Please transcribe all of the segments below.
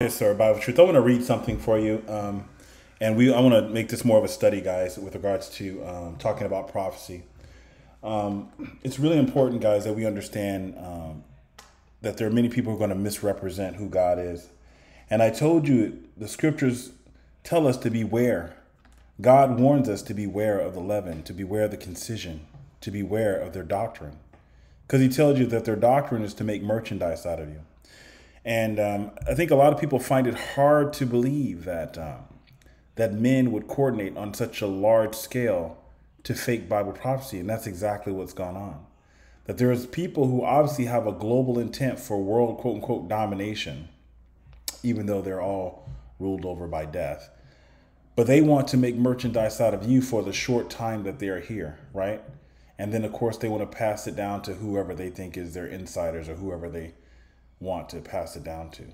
Yes, sir. Bible truth. I want to read something for you, um, and we. I want to make this more of a study, guys, with regards to um, talking about prophecy. Um, it's really important, guys, that we understand um, that there are many people who are going to misrepresent who God is. And I told you the scriptures tell us to beware. God warns us to beware of the leaven, to beware of the concision, to beware of their doctrine, because He tells you that their doctrine is to make merchandise out of you. And um, I think a lot of people find it hard to believe that um, that men would coordinate on such a large scale to fake Bible prophecy, and that's exactly what's gone on. That there's people who obviously have a global intent for world quote unquote domination, even though they're all ruled over by death. But they want to make merchandise out of you for the short time that they're here, right? And then, of course, they want to pass it down to whoever they think is their insiders or whoever they want to pass it down to.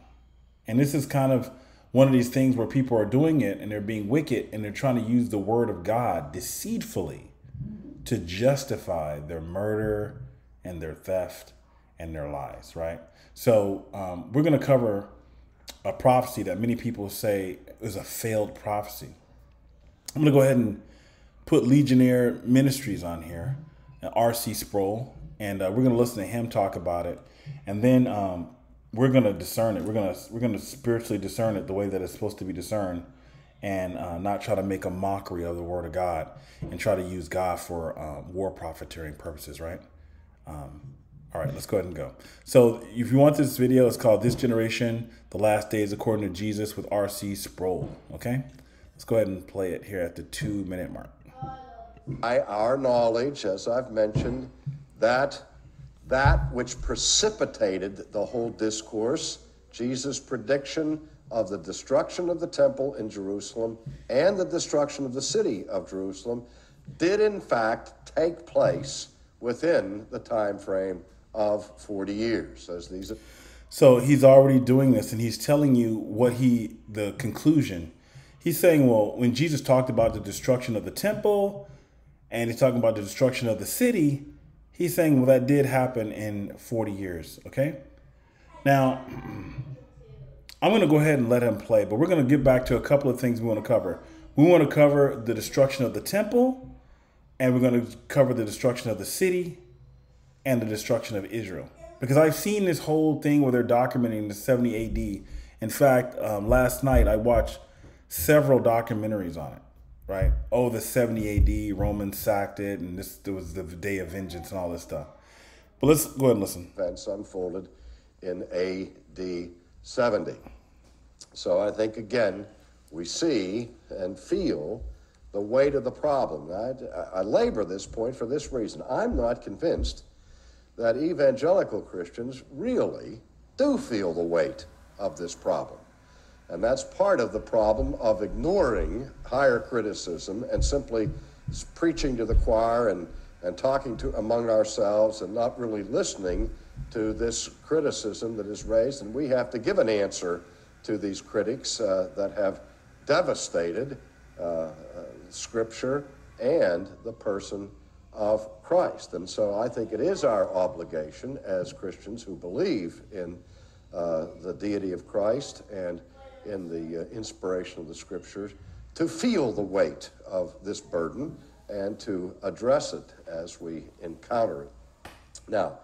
And this is kind of one of these things where people are doing it and they're being wicked and they're trying to use the word of God deceitfully to justify their murder and their theft and their lies, right? So um, we're going to cover a prophecy that many people say is a failed prophecy. I'm going to go ahead and put Ligonier Ministries on here, R.C. Sproul, and uh, we're going to listen to him talk about it and then um, we're gonna discern it. We're gonna we're gonna spiritually discern it the way that it's supposed to be discerned, and uh, not try to make a mockery of the Word of God and try to use God for um, war profiteering purposes. Right. Um, all right, let's go ahead and go. So, if you want this video, it's called "This Generation: The Last Days According to Jesus" with R.C. Sproul. Okay, let's go ahead and play it here at the two-minute mark. By our knowledge, as I've mentioned, that that which precipitated the whole discourse, Jesus' prediction of the destruction of the temple in Jerusalem and the destruction of the city of Jerusalem, did in fact take place within the time frame of 40 years as these so he's already doing this and he's telling you what he the conclusion. He's saying well when jesus talked about the destruction of the temple and he's talking about the destruction of the city He's saying, well, that did happen in 40 years. Okay. Now, I'm going to go ahead and let him play, but we're going to get back to a couple of things we want to cover. We want to cover the destruction of the temple, and we're going to cover the destruction of the city and the destruction of Israel. Because I've seen this whole thing where they're documenting the 70 AD. In fact, um, last night I watched several documentaries on it right? Oh, the 70 AD, Romans sacked it, and this was the day of vengeance and all this stuff. But let's go ahead and listen. Events unfolded in AD 70. So I think, again, we see and feel the weight of the problem. I, I labor this point for this reason. I'm not convinced that evangelical Christians really do feel the weight of this problem. And that's part of the problem of ignoring higher criticism and simply preaching to the choir and, and talking to among ourselves and not really listening to this criticism that is raised. And we have to give an answer to these critics uh, that have devastated uh, uh, Scripture and the person of Christ. And so I think it is our obligation as Christians who believe in uh, the deity of Christ and in the uh, inspiration of the scriptures to feel the weight of this burden and to address it as we encounter it. Now,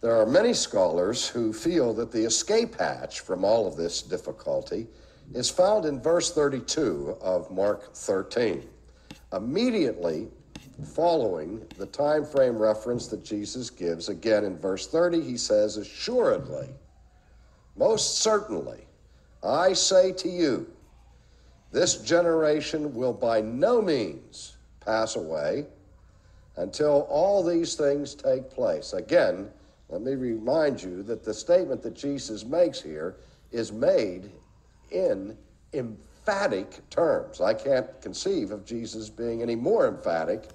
there are many scholars who feel that the escape hatch from all of this difficulty is found in verse 32 of Mark 13. Immediately following the time frame reference that Jesus gives, again in verse 30, he says, Assuredly, most certainly, I say to you, this generation will by no means pass away until all these things take place. Again, let me remind you that the statement that Jesus makes here is made in emphatic terms. I can't conceive of Jesus being any more emphatic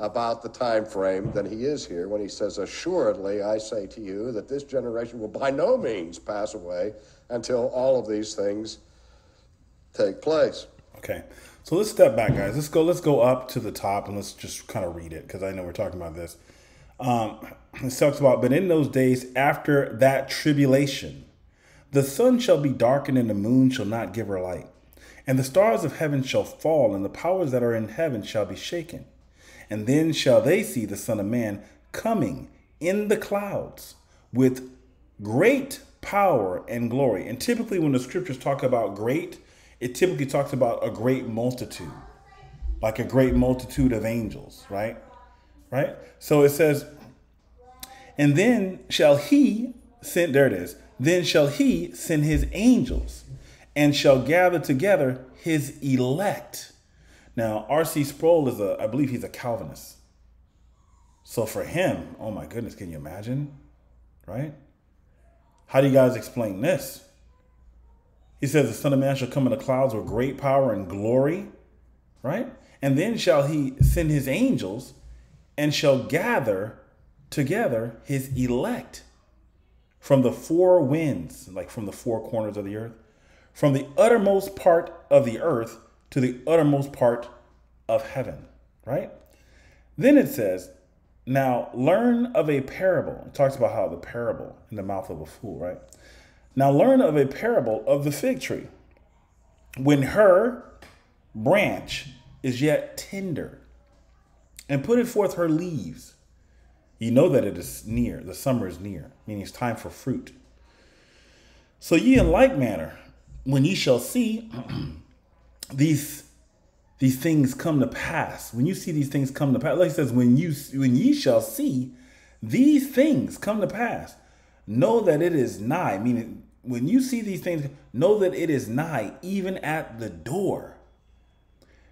about the time frame than he is here when he says, Assuredly, I say to you that this generation will by no means pass away until all of these things take place. Okay. So let's step back, guys. Let's go. Let's go up to the top and let's just kind of read it because I know we're talking about this. Um, it talks about, but in those days after that tribulation, The sun shall be darkened, and the moon shall not give her light. And the stars of heaven shall fall, and the powers that are in heaven shall be shaken. And then shall they see the Son of Man coming in the clouds with great power and glory. And typically, when the scriptures talk about great, it typically talks about a great multitude, like a great multitude of angels, right? Right? So it says, and then shall he send, there it is, then shall he send his angels and shall gather together his elect. Now, R.C. Sproul is a, I believe he's a Calvinist. So for him, oh my goodness, can you imagine? Right? How do you guys explain this? He says, The Son of Man shall come in the clouds with great power and glory, right? And then shall he send his angels and shall gather together his elect from the four winds, like from the four corners of the earth, from the uttermost part of the earth to the uttermost part of heaven, right? Then it says, Now learn of a parable. It talks about how the parable in the mouth of a fool, right? Now learn of a parable of the fig tree. When her branch is yet tender, and put it forth her leaves, you know that it is near, the summer is near, meaning it's time for fruit. So ye in like manner, when ye shall see these these things come to pass, when you see these things come to pass, like it says, when you when ye shall see these things come to pass, know that it is nigh, meaning when you see these things, know that it is nigh, even at the door.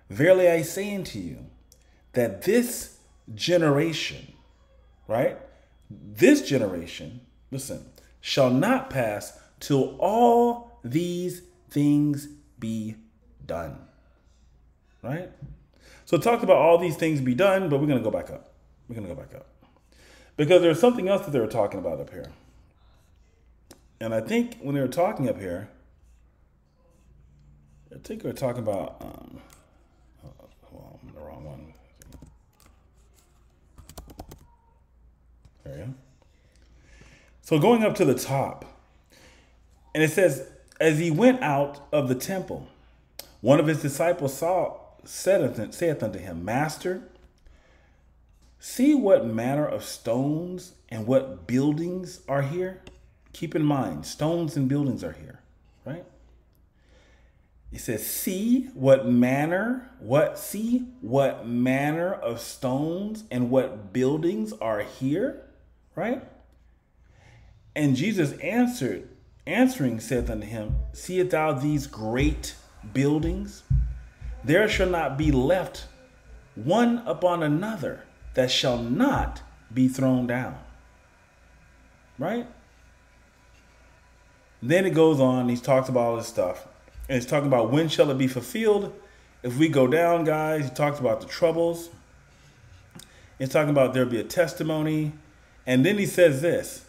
Verily I say unto you, that this generation, right? This generation, listen, shall not pass till all these things be done. Right? So it talked about all these things be done, but we're going to go back up. We're going to go back up. Because there's something else that they were talking about up here. And I think when they were talking up here, I think they were talking about, um, well, I'm the wrong one. There you go. So going up to the top, and it says, as he went out of the temple, one of his disciples saw saith, saith unto him, Master, see what manner of stones and what buildings are here. Keep in mind, stones and buildings are here, right? He says, see what manner, what, see what manner of stones and what buildings are here, right? And Jesus answered, answering, said unto him, Seest thou these great buildings? There shall not be left one upon another that shall not be thrown down. Right? Then it goes on, he talks about all this stuff. And he's talking about when shall it be fulfilled? If we go down, guys, he talks about the troubles. He's talking about there'll be a testimony. And then he says this.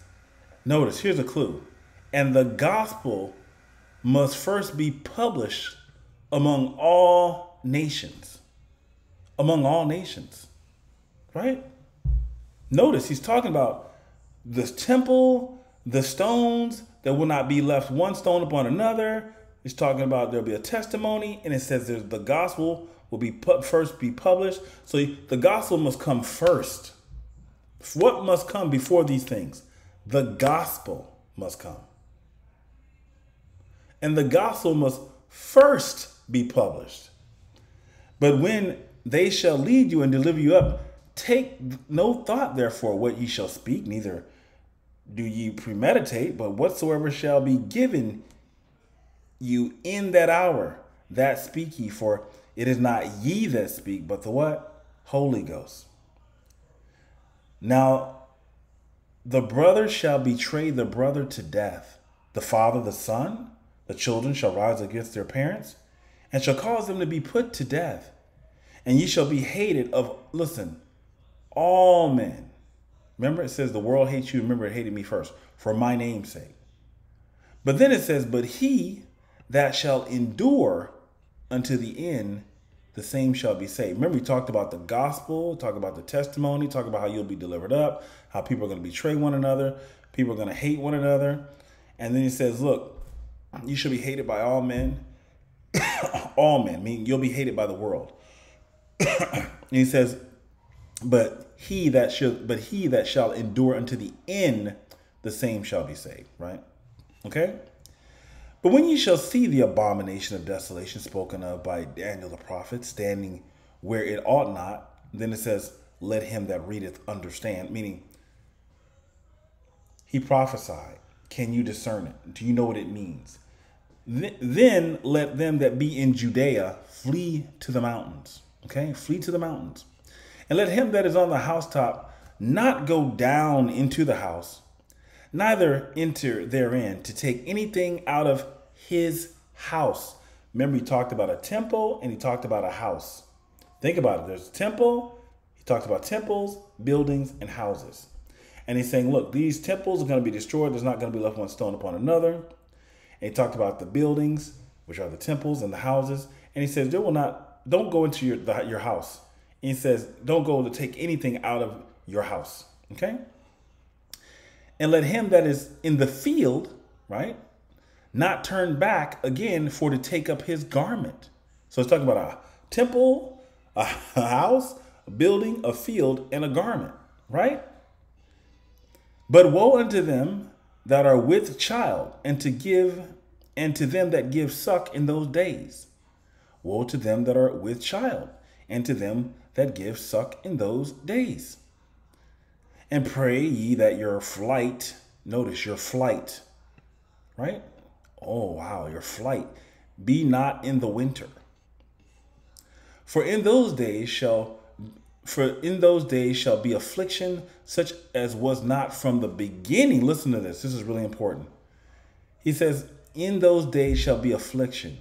Notice, here's a clue. And the gospel must first be published among all nations. Among all nations. Right? Notice he's talking about the temple, the stones, there will not be left one stone upon another. He's talking about there'll be a testimony, and it says there's the gospel will be put first be published. So the gospel must come first. What must come before these things? The gospel must come. And the gospel must first be published. But when they shall lead you and deliver you up, take no thought therefore what ye shall speak, neither do ye premeditate, but whatsoever shall be given you in that hour, that speak ye, for it is not ye that speak, but the what? Holy Ghost. Now, the brother shall betray the brother to death, the father the son, the children shall rise against their parents, and shall cause them to be put to death. And ye shall be hated of, listen, all men Remember, it says the world hates you. Remember, it hated me first for my name's sake. But then it says, But he that shall endure unto the end, the same shall be saved. Remember, we talked about the gospel, talk about the testimony, talk about how you'll be delivered up, how people are going to betray one another, people are going to hate one another. And then he says, Look, you shall be hated by all men. All men, meaning you'll be hated by the world. and he says, but he that should but he that shall endure unto the end, the same shall be saved. Right? Okay? But when ye shall see the abomination of desolation spoken of by Daniel the prophet standing where it ought not, then it says, Let him that readeth understand, meaning he prophesied. Can you discern it? Do you know what it means? Then let them that be in Judea flee to the mountains. Okay, flee to the mountains. And let him that is on the housetop not go down into the house, neither enter therein to take anything out of his house. Remember, he talked about a temple and he talked about a house. Think about it. There's a temple. He talked about temples, buildings, and houses. And he's saying, look, these temples are going to be destroyed. There's not going to be left one stone upon another. And he talked about the buildings, which are the temples and the houses. And he says, there will not, don't go into your, the, your house. And he says, don't go to take anything out of your house. Okay? And let him that is in the field, right, not turn back again for to take up his garment. So it's talking about a temple, a house, a building, a field, and a garment, right? But woe unto them that are with child, and to give, and to them that give suck in those days. Woe to them that are with child, and to them that give suck in those days. And pray ye that your flight, notice your flight, right? Oh, wow, your flight be not in the winter. For in those days shall for in those days shall be affliction such as was not from the beginning. Listen to this. This is really important. He says, In those days shall be affliction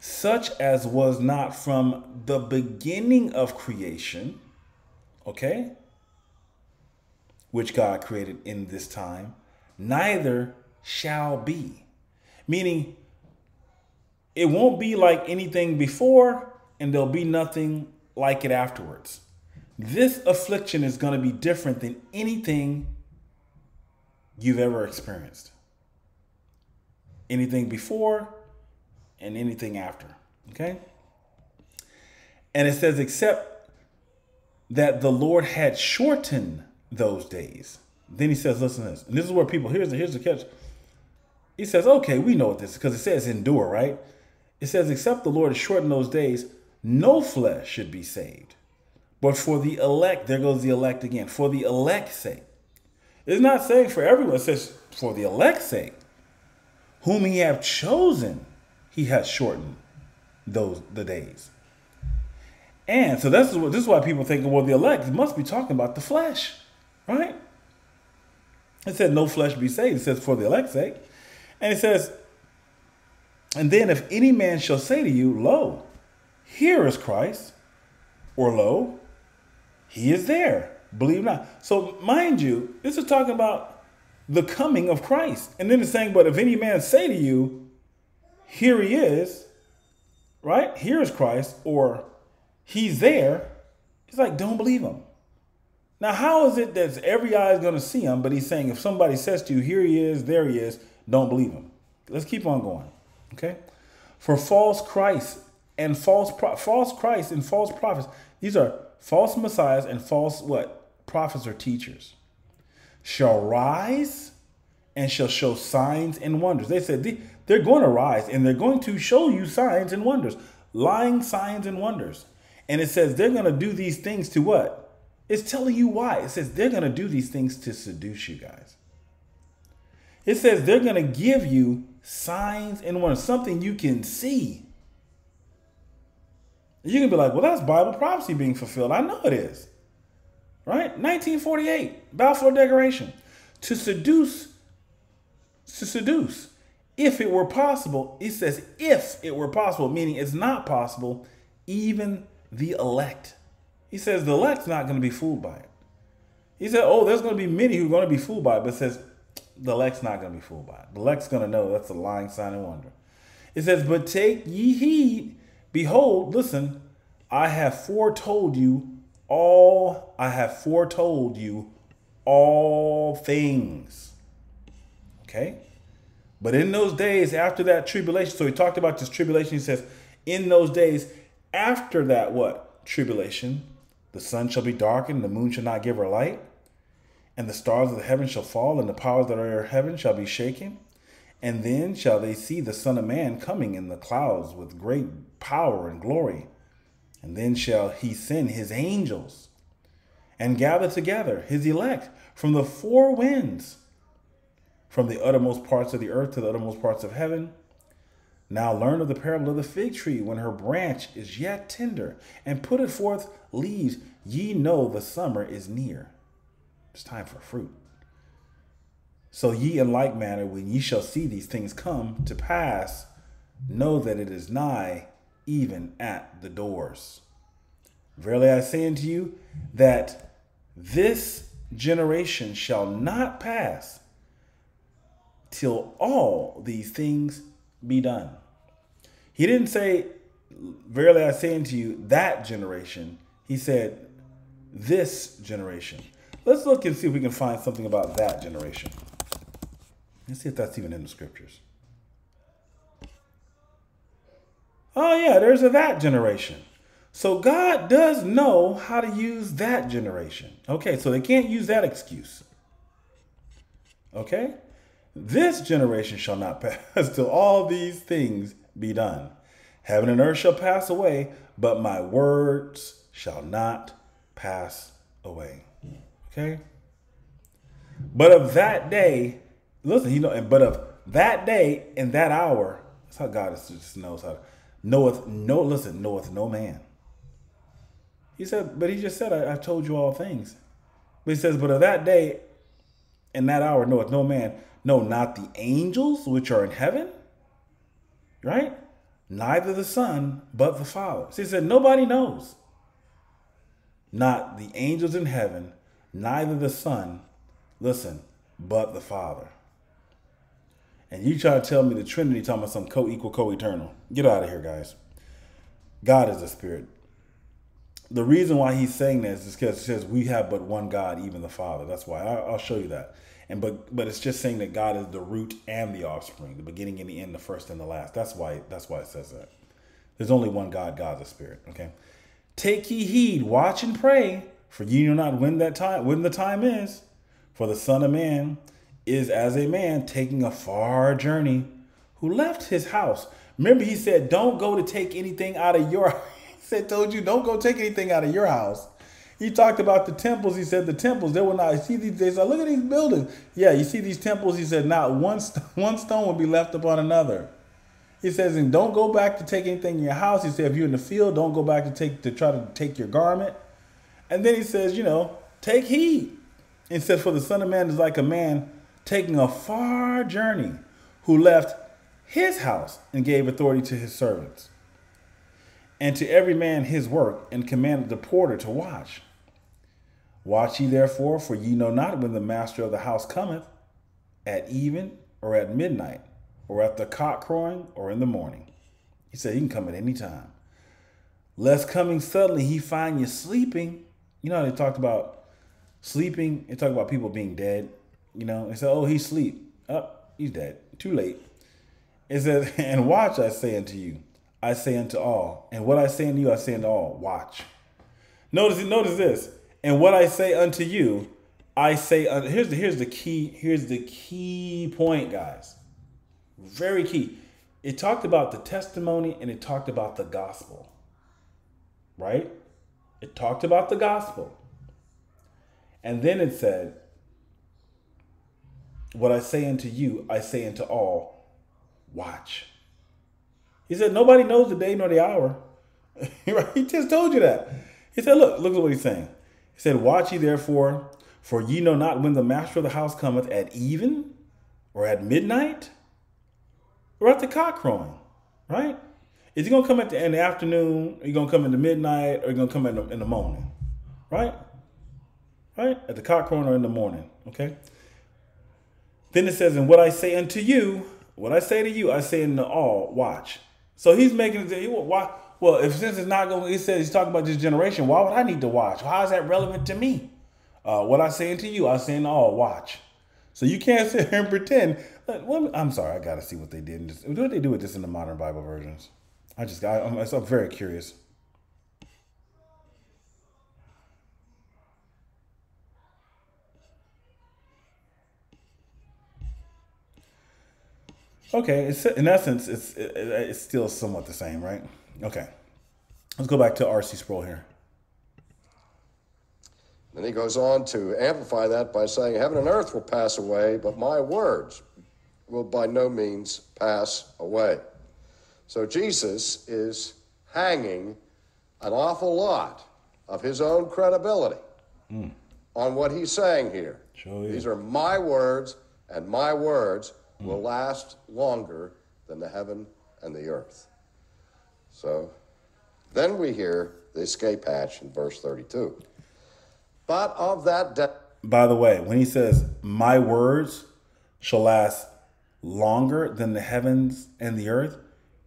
such as was not from the beginning of creation. Okay? Which God created in this time, neither shall be. Meaning, it won't be like anything before, and there'll be nothing like it afterwards. This affliction is going to be different than anything you've ever experienced. Anything before and anything after. Okay? And it says, except that the Lord had shortened those days. Then he says, listen to this. And this is where people, here's the, here's the catch. He says, okay, we know what this is because it says endure, right? It says, except the Lord has shortened those days, no flesh should be saved. But for the elect, there goes the elect again, for the elect's sake. It's not saying for everyone, it says for the elect's sake, whom he have chosen, he has shortened those the days. And so this is what this is why people think, well, the elect must be talking about the flesh, right? It said no flesh be saved. It says for the elect's sake. And it says, and then if any man shall say to you, Lo, here is Christ, or lo, he is there. Believe not. So, mind you, this is talking about the coming of Christ. And then it's saying, but if any man say to you, here he is, right? Here is Christ, or he's there, he's like, don't believe him. Now, how is it that every eye is going to see him, but he's saying if somebody says to you, here he is, there he is, don't believe him? Let's keep on going. Okay? For false Christ and false pro- false Christ and false prophets. These are false messiahs and false what? Prophets or teachers. Shall rise and shall show signs and wonders. They said they, they're going to rise and they're going to show you signs and wonders. Lying signs and wonders. And it says they're going to do these things to what? It's telling you why. It says they're going to do these things to seduce you guys. It says they're going to give you signs and wonders, something you can see. You can be like, well, that's Bible prophecy being fulfilled. I know it is. Right? 1948, Balfour Declaration. To seduce, to seduce. If it were possible, it says if it were possible, meaning it's not possible, even the elect. He says the elect's not going to be fooled by it. He said, oh, there's going to be many who are going to be fooled by it, but says the elect's not going to be fooled by it. The elect's going to know that's a lying sign and wonder. It says, but take ye heed Behold, listen, I have foretold you all, I have foretold you all things. Okay? But in those days after that tribulation, so he talked about this tribulation. He says, in those days after that, what? Tribulation. The sun shall be darkened, the moon shall not give her light, and the stars of the heaven shall fall, and the powers that are in heaven shall be shaken. And then shall they see the Son of Man coming in the clouds with great power and glory. And then shall he send his angels and gather together his elect from the four winds, from the uttermost parts of the earth to the uttermost parts of heaven. Now learn of the parable of the fig tree when her branch is yet tender, and put it forth leaves. Ye know the summer is near. It's time for fruit. So ye in like manner, when ye shall see these things come to pass, know that it is nigh, even at the doors. Verily I say unto you that this generation shall not pass till all these things be done. He didn't say, Verily I say unto you, that generation. He said, This generation. Let's look and see if we can find something about that generation. Let's see if that's even in the scriptures. Oh, yeah, there's a that generation. So God does know how to use that generation. Okay, so they can't use that excuse. Okay? This generation shall not pass till all these things be done. Heaven and earth shall pass away, but my words shall not pass away. Okay? But of that day, listen, you know, but of that day and that hour, that's how God just knows how to knoweth no listen, knoweth no man he said, but he just said, I, have told you all things. But he says, but of that day and that hour knoweth no man, no, not the angels which are in heaven, right? Neither the Son, but the Father. So he said, nobody knows. Not the angels in heaven, neither the Son, listen, but the Father. And you try to tell me the Trinity talking about some co-equal, co-eternal. Get out of here, guys. God is a spirit the reason why he's saying this is because it says we have but one God, even the Father. That's why I, will show you that. And but but it's just saying that God is the root and the offspring, the beginning and the end, the first and the last. That's why that's why it says that. There's only one God, God the Spirit. Okay. Take ye heed, watch and pray, for ye know not when that time when the time is. For the Son of Man is as a man taking a far journey, who left his house. Remember, he said, "Don't go to take anything out of your he said, told you, don't go take anything out of your house. He talked about the temples. He said the temples, they will not see these. They said, look at these buildings. Yeah, you see these temples. He said, not one, one stone will be left upon another. He says, and don't go back to take anything in your house. He said, if you're in the field, don't go back to take to try to take your garment. And then he says, you know, take heed. He says, for the Son of Man is like a man taking a far journey who left his house and gave authority to his servants and to every man his work, and commanded the porter to watch. Watch ye therefore, for ye know not when the master of the house cometh, at even, or at midnight, or at the cock crowing, or in the morning. He said he can come at any time. Lest coming suddenly he find you sleeping. You know they talked about sleeping. They talk about people being dead. You know, they said, oh, he's asleep. Up, oh, he's dead. Too late. It says, and watch, I say unto you, I say unto all, and what I say unto you, I say unto all. Watch. Notice, notice this. And what I say unto you, I say. Uh, here's the here's the key. Here's the key point, guys. Very key. It talked about the testimony and it talked about the gospel. Right? It talked about the gospel. And then it said, What I say unto you, I say unto all, watch. He said, nobody knows the day nor the hour. he just told you that. He said, look, look at what he's saying. He said, watch ye therefore, for ye know not when the master of the house cometh at even or at midnight or at the cock crowing, right? Is he going to come at the, in the afternoon? Are you going to come in the midnight? Or are you going to come in the, in the morning? Right? Right? At the cock crowing or in the morning. Okay? Then it says, And what I say unto you, what I say to you, I say unto all, watch. So he's making it. Why? Well, if since it's not going, he says he's talking about this generation. Why would I need to watch? How is that relevant to me? Uh, what I say to you, I saying to all, watch. So you can't sit here and pretend well, I'm sorry, I got to see what they did. What they do with this in the modern Bible versions? I just got. I'm, I'm very curious. Okay, it's in essence, it's it, it's still somewhat the same, right? Okay, let's go back to R.C. Sproul here. Then he goes on to amplify that by saying, Heaven and earth will pass away, but my words will by no means pass away. So Jesus is hanging an awful lot of his own credibility mm. on what he's saying here. Sure These are my words, and my words. Will last longer than the heaven and the earth. So then we hear the escape hatch in verse 32. But of that. By the way, when he says, My words shall last longer than the heavens and the earth,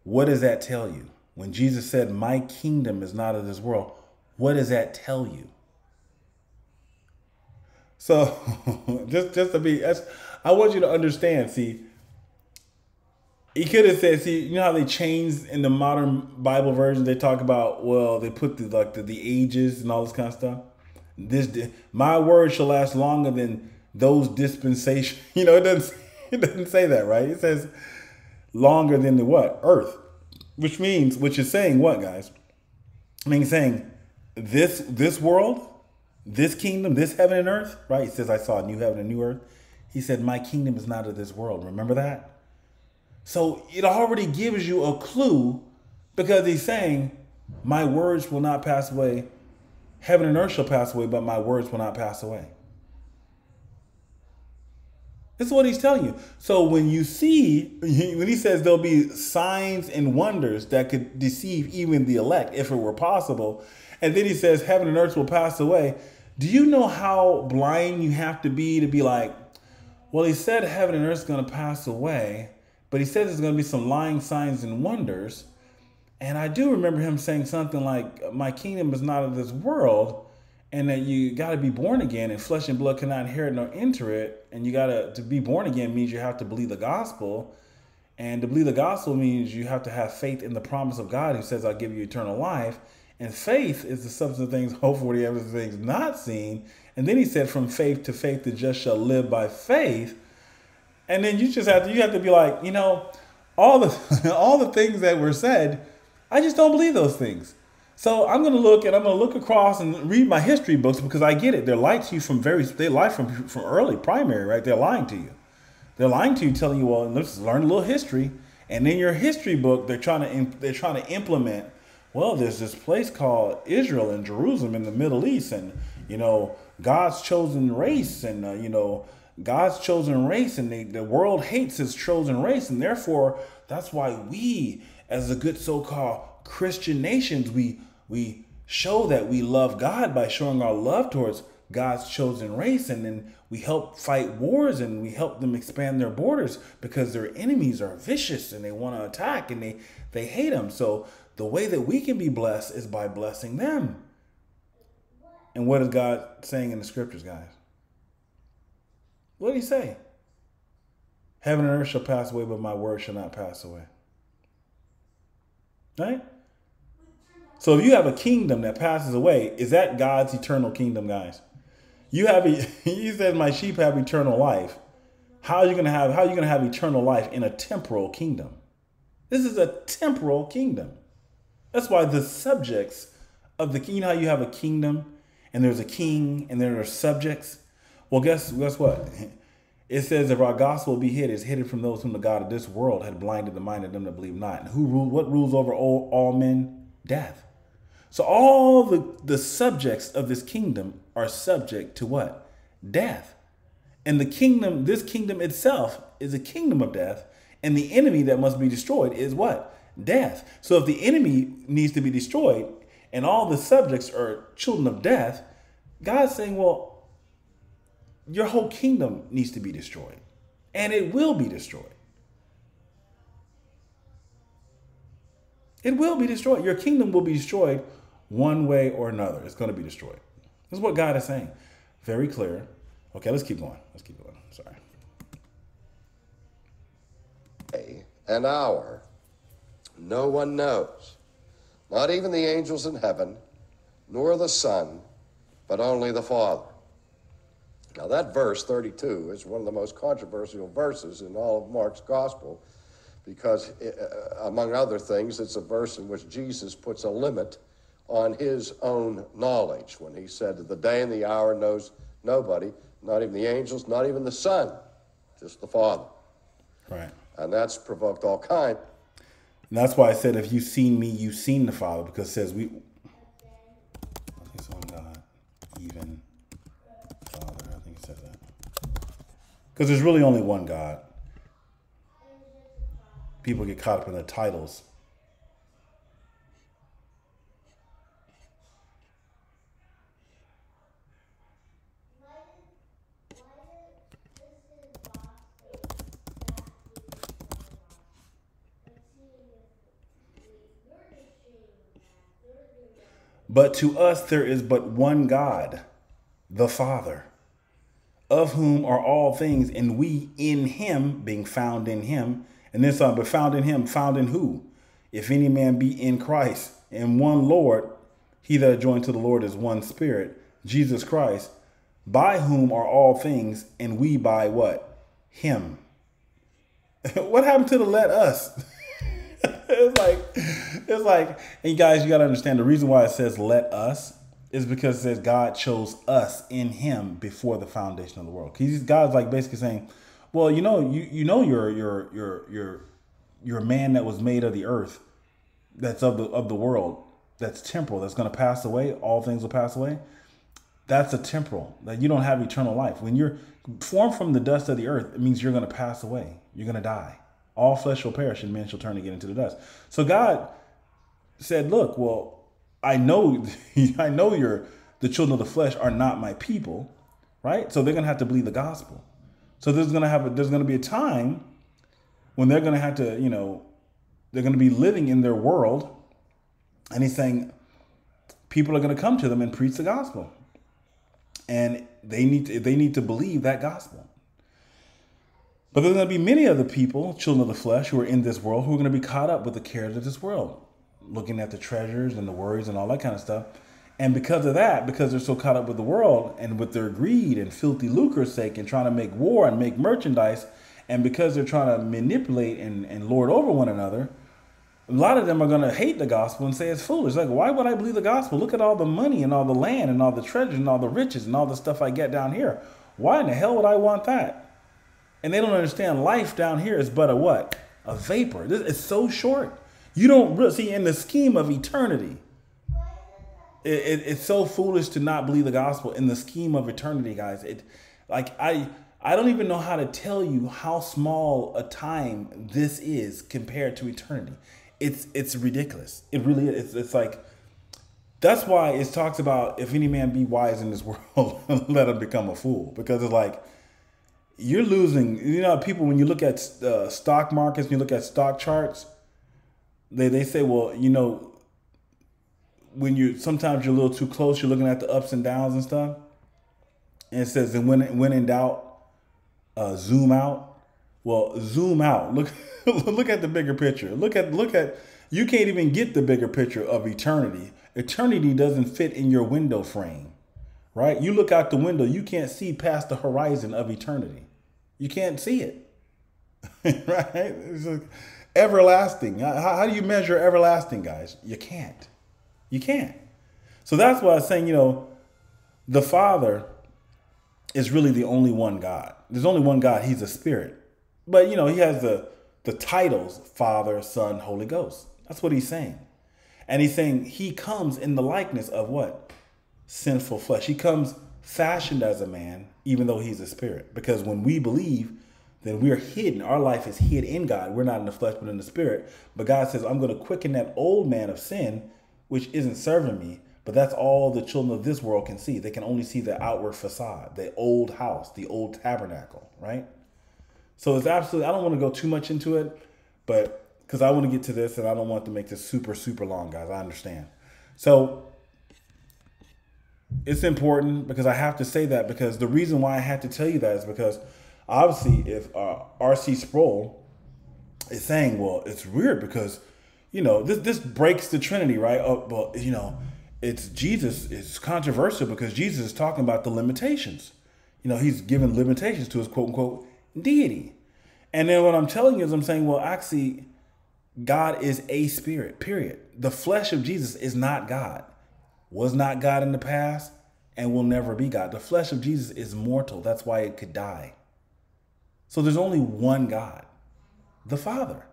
what does that tell you? When Jesus said, My kingdom is not of this world, what does that tell you? So, just just to be, I want you to understand. See, he could have said, see, you know how they changed in the modern Bible version? They talk about, well, they put the like the, the ages and all this kind of stuff. This my word shall last longer than those dispensations. You know, it doesn't it doesn't say that, right? It says longer than the what? Earth. Which means, which is saying what, guys? I mean saying this this world, this kingdom, this heaven and earth, right? He says, I saw a new heaven and new earth. He said, My kingdom is not of this world. Remember that? So it already gives you a clue because he's saying, My words will not pass away. Heaven and earth shall pass away, but my words will not pass away. This is what he's telling you. So when you see, when he says there'll be signs and wonders that could deceive even the elect, if it were possible, and then he says heaven and earth will pass away, do you know how blind you have to be to be like, well, he said heaven and earth is going to pass away, but he says there's going to be some lying signs and wonders. And I do remember him saying something like, My kingdom is not of this world and that you got to be born again and flesh and blood cannot inherit nor enter it and you got to to be born again means you have to believe the gospel. And to believe the gospel means you have to have faith in the promise of god who says i'll give you eternal life. And faith is the substance of things hoped for the evidence of things not seen and then he said from faith to faith the just shall live by faith and then you just have to you have to be like you know all the all the things that were said i just don't believe those things so I'm gonna look and I'm gonna look across and read my history books because I get it. They're lying to you from very they lie from from early primary, right? They're lying to you. They're lying to you, telling you, well, let's learn a little history. And in your history book, they're trying to they're trying to implement. Well, there's this place called Israel and Jerusalem in the Middle East, and you know God's chosen race, and uh, you know God's chosen race, and they, the world hates His chosen race, and therefore that's why we, as a good so-called Christian nations, we we show that we love God by showing our love towards God's chosen race, and then we help fight wars and we help them expand their borders because their enemies are vicious and they want to attack and they they hate them. So the way that we can be blessed is by blessing them. And what is God saying in the scriptures, guys? What did he say? Heaven and earth shall pass away, but my word shall not pass away. Right? So if you have a kingdom that passes away, is that God's eternal kingdom, guys? You have a, he said, "My sheep have eternal life." How are you gonna have how are you gonna have eternal life in a temporal kingdom? This is a temporal kingdom. That's why the subjects of the you know how you have a kingdom and there's a king and there are subjects. Well, guess guess what? It says if our gospel be hid, is hidden from those whom the God of this world had blinded the mind of them that believe not. And who rule what rules over all, all men? Death. So all the, the subjects of this kingdom are subject to what? Death. And the kingdom, this kingdom itself is a kingdom of death. And the enemy that must be destroyed is what? Death. So if the enemy needs to be destroyed and all the subjects are children of death, God's saying, well, your whole kingdom needs to be destroyed. And it will be destroyed. It will be destroyed. Your kingdom will be destroyed one way or another. It's going to be destroyed. This is what God is saying. Very clear. Okay, let's keep going. Let's keep going. Sorry. An hour no one knows, not even the angels in heaven, nor the Son, but only the Father. Now, that verse 32 is one of the most controversial verses in all of Mark's gospel because, uh, among other things, it's a verse in which Jesus puts a limit on his own knowledge when he said that the day and the hour knows nobody, not even the angels, not even the Son, just the Father. Right. And that's provoked all kind. And that's why I said, if you've seen me, you've seen the Father, because it says we. I think on God, even Father. I think it says that. Because there's really only one God. People get caught up in the titles. But to us there is but one God, the Father, of whom are all things, and we in him, being found in him. And this on, but found in him, found in who? If any man be in Christ, and one Lord, he that joined to the Lord is one spirit, Jesus Christ, by whom are all things, and we by what? Him. what happened to the let us? it's like it's like and guys you got to understand the reason why it says let us is because it says god chose us in him before the foundation of the world. Because god's like basically saying well you know you you know you're you're you're you're you're a man that was made of the earth that's of the of the world that's temporal that's going to pass away all things will pass away. That's a temporal that you don't have eternal life. When you're formed from the dust of the earth it means you're going to pass away you're going to die all flesh shall perish, and men shall turn again into the dust. So God said, Look, well, I know, I know you're the children of the flesh are not my people, right? So they're gonna have to believe the gospel. So there's gonna have a, there's gonna be a time when they're gonna have to, you know, they're gonna be living in their world, and he's saying people are gonna come to them and preach the gospel, and they need to, they need to believe that gospel. But there's going to be many other people, children of the flesh, who are in this world who are going to be caught up with the cares of this world, looking at the treasures and the worries and all that kind of stuff. And because of that, because they're so caught up with the world and with their greed and filthy lucre's sake and trying to make war and make merchandise, and because they're trying to manipulate and, and lord over one another, a lot of them are going to hate the gospel and say it's foolish. Like, why would I believe the gospel? Look at all the money and all the land and all the treasures and all the riches and all the stuff I get down here. Why in the hell would I want that? And they don't understand life down here is but a what? A vapor. This is so short. You don't really see in the scheme of eternity. It, it, it's so foolish to not believe the gospel in the scheme of eternity, guys. It like I I don't even know how to tell you how small a time this is compared to eternity. It's it's ridiculous. It really is. It's, it's like that's why it talks about if any man be wise in this world, let him become a fool. Because it's like you're losing. You know, people when you look at uh, stock markets, when you look at stock charts, they they say, well, you know, when you sometimes you're a little too close, you're looking at the ups and downs and stuff. And it says, and when when in doubt, uh, zoom out. Well, zoom out. Look look at the bigger picture. Look at look at. You can't even get the bigger picture of eternity. Eternity doesn't fit in your window frame right? You look out the window, you can't see past the horizon of eternity. You can't see it, right? It's like everlasting. How, how do you measure everlasting, guys? You can't. You can't. So that's why I'm saying, you know, the Father is really the only one God. There's only one God. He's a spirit. But, you know, he has the, the titles Father, Son, Holy Ghost. That's what he's saying. And he's saying he comes in the likeness of what? sinful flesh. He comes fashioned as a man, even though he's a spirit. Because when we believe, then we're hidden. Our life is hid in God. We're not in the flesh, but in the spirit. But God says, I'm going to quicken that old man of sin, which isn't serving me. But that's all the children of this world can see. They can only see the outward facade, the old house, the old tabernacle, right? So it's absolutely, I don't want to go too much into it, but because I want to get to this and I don't want to make this super, super long, guys. I understand. So it's important because I have to say that because the reason why I had to tell you that is because obviously if uh, R.C. Sproul is saying, well, it's weird because, you know, this this breaks the Trinity, right? Oh, well, you know, it's Jesus. It's controversial because Jesus is talking about the limitations. You know, he's given limitations to his quote unquote deity. And then what I'm telling you is, I'm saying, well, actually, God is a spirit. Period. The flesh of Jesus is not God. Was not God in the past, and will never be God. The flesh of Jesus is mortal. That's why it could die. So there's only one God, the Father.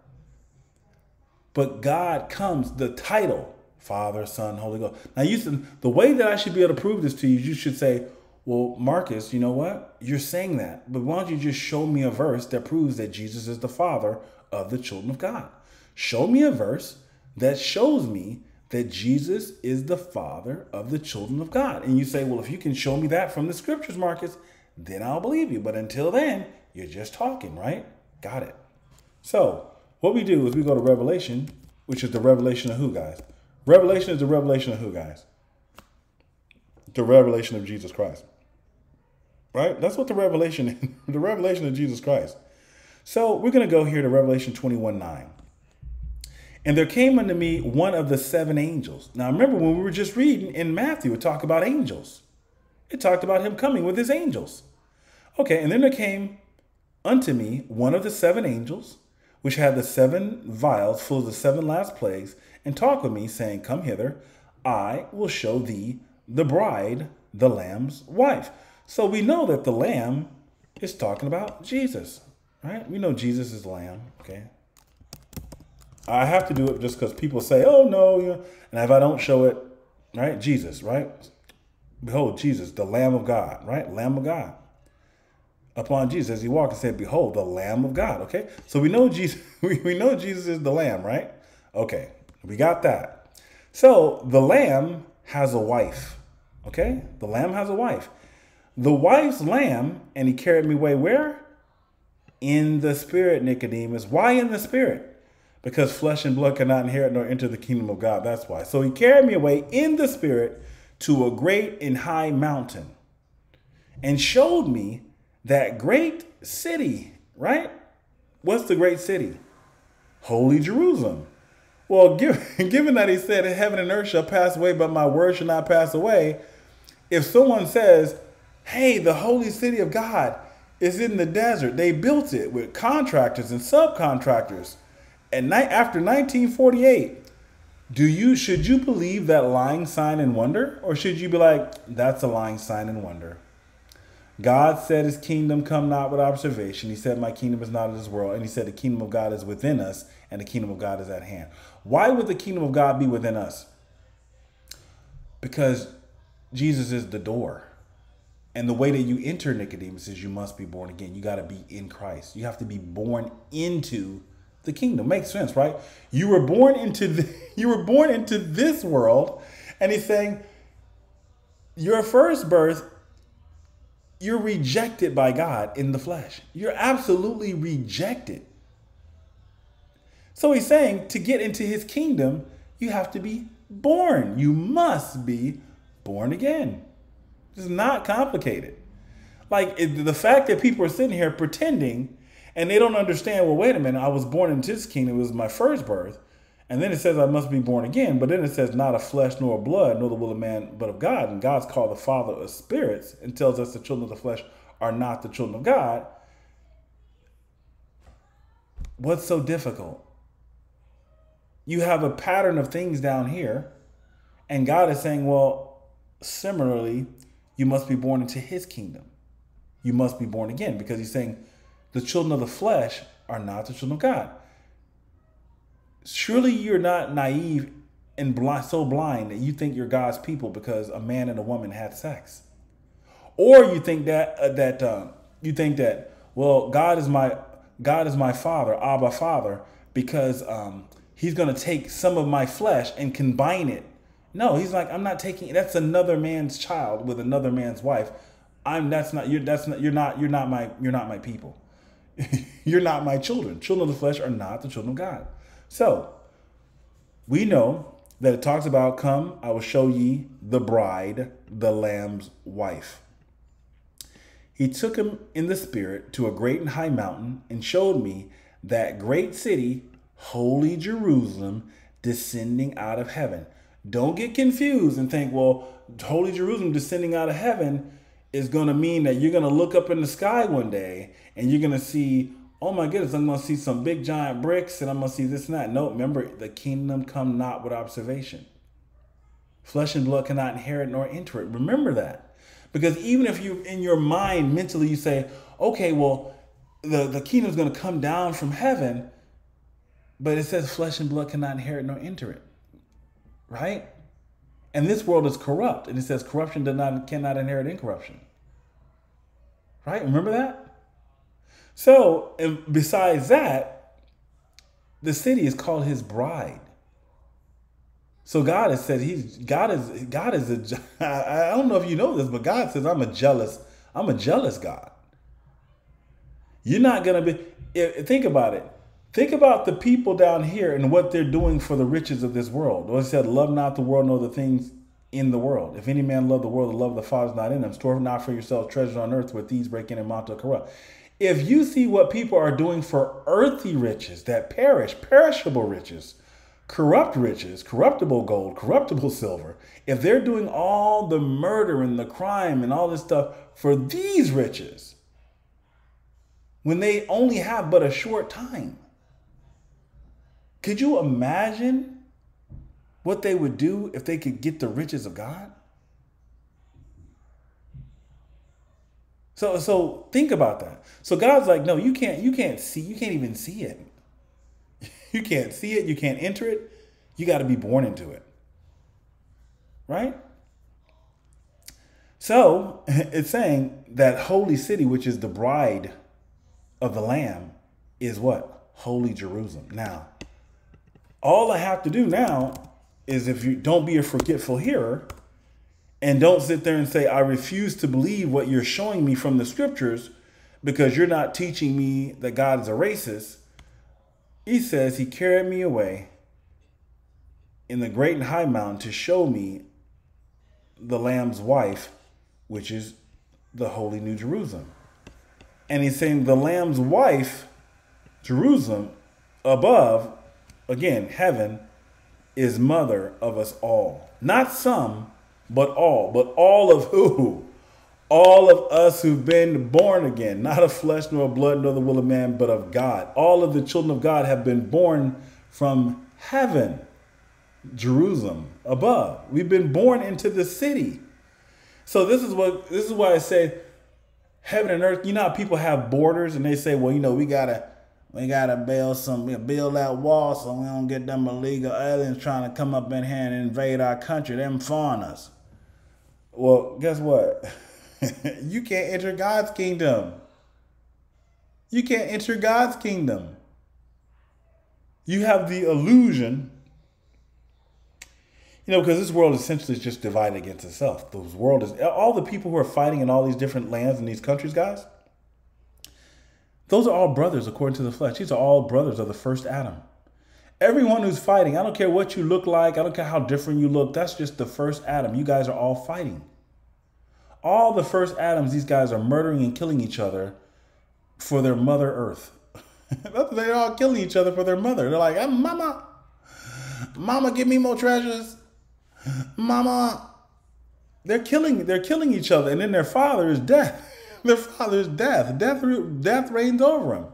But God comes, the title, Father, Son, Holy Ghost. Now, you the way that I should be able to prove this to you, you should say, well, Marcus, you know what? You're saying that, but why don't you just show me a verse that proves that Jesus is the Father of the children of God? Show me a verse that shows me that Jesus is the Father of the children of God. And you say, well, if you can show me that from the scriptures, Marcus, then I'll believe you. But until then, you're just talking, right? Got it. So, what we do is we go to Revelation, which is the revelation of who, guys? Revelation is the revelation of who, guys? The revelation of Jesus Christ. Right? That's what the revelation the revelation of Jesus Christ. So, we're going to go here to Revelation 21 9. And there came unto me one of the seven angels. Now, remember when we were just reading in Matthew, it talked about angels. It talked about him coming with his angels. Okay, and then there came unto me one of the seven angels, which had the seven vials full of the seven last plagues, and talked with me, saying, Come hither, I will show thee the bride, the Lamb's wife. So we know that the Lamb is talking about Jesus, right? We know Jesus is the Lamb, okay? I have to do it just because people say, oh no, and if I don't show it, right? Jesus, right? Behold, Jesus, the Lamb of God, right? Lamb of God. Upon Jesus as he walked and said, Behold, the Lamb of God. Okay. So we know Jesus, we, we know Jesus is the Lamb, right? Okay. We got that. So the Lamb has a wife. Okay? The Lamb has a wife. The wife's lamb, and he carried me away where? In the spirit, Nicodemus. Why in the spirit? Because flesh and blood cannot inherit nor enter the kingdom of God. That's why. So he carried me away in the spirit to a great and high mountain and showed me that great city, right? What's the great city? Holy Jerusalem. Well, given that he said, Heaven and earth shall pass away, but my word shall not pass away, if someone says, Hey, the holy city of God is in the desert, they built it with contractors and subcontractors and night after 1948, do you should you believe that lying sign and wonder, or should you be like, that's a lying sign and wonder? God said his kingdom come not with observation. He said, My kingdom is not of this world. And he said, The kingdom of God is within us, and the kingdom of God is at hand. Why would the kingdom of God be within us? Because Jesus is the door. And the way that you enter Nicodemus is you must be born again. You got to be in Christ. You have to be born into the kingdom. Makes sense, right? You were born into the, you were born into this world, and he's saying your first birth you're rejected by God in the flesh. You're absolutely rejected. So he's saying to get into his kingdom, you have to be born. You must be born again. It's not complicated. Like the fact that people are sitting here pretending and they don't understand. Well, wait a minute. I was born into this kingdom. It was my first birth, and then it says I must be born again. But then it says not of flesh nor of blood, nor the will of man, but of God. And God's called the Father of spirits, and tells us the children of the flesh are not the children of God. What's so difficult? You have a pattern of things down here, and God is saying, well, similarly, you must be born into His kingdom. You must be born again because He's saying the children of the flesh are not the children of God. Surely you're not naive and blind, so blind that you think you're God's people because a man and a woman had sex, or you think that uh, that uh, you think that well God is my God is my father, Abba Father, because um, He's going to take some of my flesh and combine it. No, He's like I'm not taking. That's another man's child with another man's wife. I'm that's not you're that's not you're not you're not my you're not my people. You're not my children. Children of the flesh are not the children of God. So we know that it talks about, Come, I will show ye the bride, the lamb's wife. He took him in the spirit to a great and high mountain and showed me that great city, holy Jerusalem, descending out of heaven. Don't get confused and think, well, holy Jerusalem descending out of heaven is going to mean that you're going to look up in the sky one day and you're to see, oh my goodness, I'm to see some big giant bricks and I'm to see this and that. No, remember, the kingdom come not with observation. Flesh and blood cannot inherit nor enter it. Remember that. Because even if you, in your mind, mentally, you say, okay, well, the, the kingdom's to come down from heaven, but it says flesh and blood cannot inherit nor enter it. Right? And this world is corrupt. And it says corruption does not cannot inherit incorruption. Right? Remember that? So, and besides that, the city is called his bride. So God has said he's God is God is a I don't know if you know this, but God says I'm a jealous I'm a jealous God. You're not gonna be. Eh, eh, think about it. Think about the people down here and what they're doing for the riches of this world. Lord said, "Love not the world, nor the things in the world. If any man love the world, the love of the Father is not in him. Store not for yourselves treasures on earth, where thieves break in and mountain corrupt." If you see what people are doing for earthly riches that perish, perishable riches, corrupt riches, corruptible gold, corruptible silver, if they're doing all the murder and the crime and all this stuff for these riches, when they only have but a short time. Could you imagine what they would do if they could get the riches of God? So so think about that. So God's like, no, you can't you can't see, you can't even see it. You can't see it, you can't enter it. You got to be born into it. Right? So it's saying that holy city, which is the bride of the Lamb is what? Holy Jerusalem. Now, all I have to do now is if you don't be a forgetful hearer and don't sit there and say, I refuse to believe what you're showing me from the scriptures because you're not teaching me that God is a racist. He says, He carried me away in the great and high mountain to show me the Lamb's wife, which is the holy New Jerusalem. And he's saying the Lamb's wife, Jerusalem, above, again, heaven, is mother of us all. Not some, but all. But all of who? All of us who've been born again, not of flesh nor blood nor the will of man, but of God. All of the children of God have been born from heaven, Jerusalem, above. We've been born into the city. So this is what this is why I say heaven and earth. You know people have borders and they say, well, you know, we gotta we gotta build some build that wall so we don't get them illegal aliens trying to come up in here and invade our country, them foreigners. Well, guess what? you can't enter God's kingdom. You can't enter God's kingdom. You have the illusion you know, because this world essentially is just divided against itself. The world is all the people who are fighting in all these different lands and these countries, guys. Those are all brothers according to the flesh. These are all brothers of the first Adam. Everyone who's fighting, I don't care what you look like, I don't care how different you look, that's just the first Adam. You guys are all fighting. All the first Adams, these guys are murdering and killing each other for their mother earth. They're all killing each other for their mother. They're like, Mama, Mama, give me more treasures. Mama. They're killing they're killing each other, and then their father is death. their father is death. Death death reigns over them.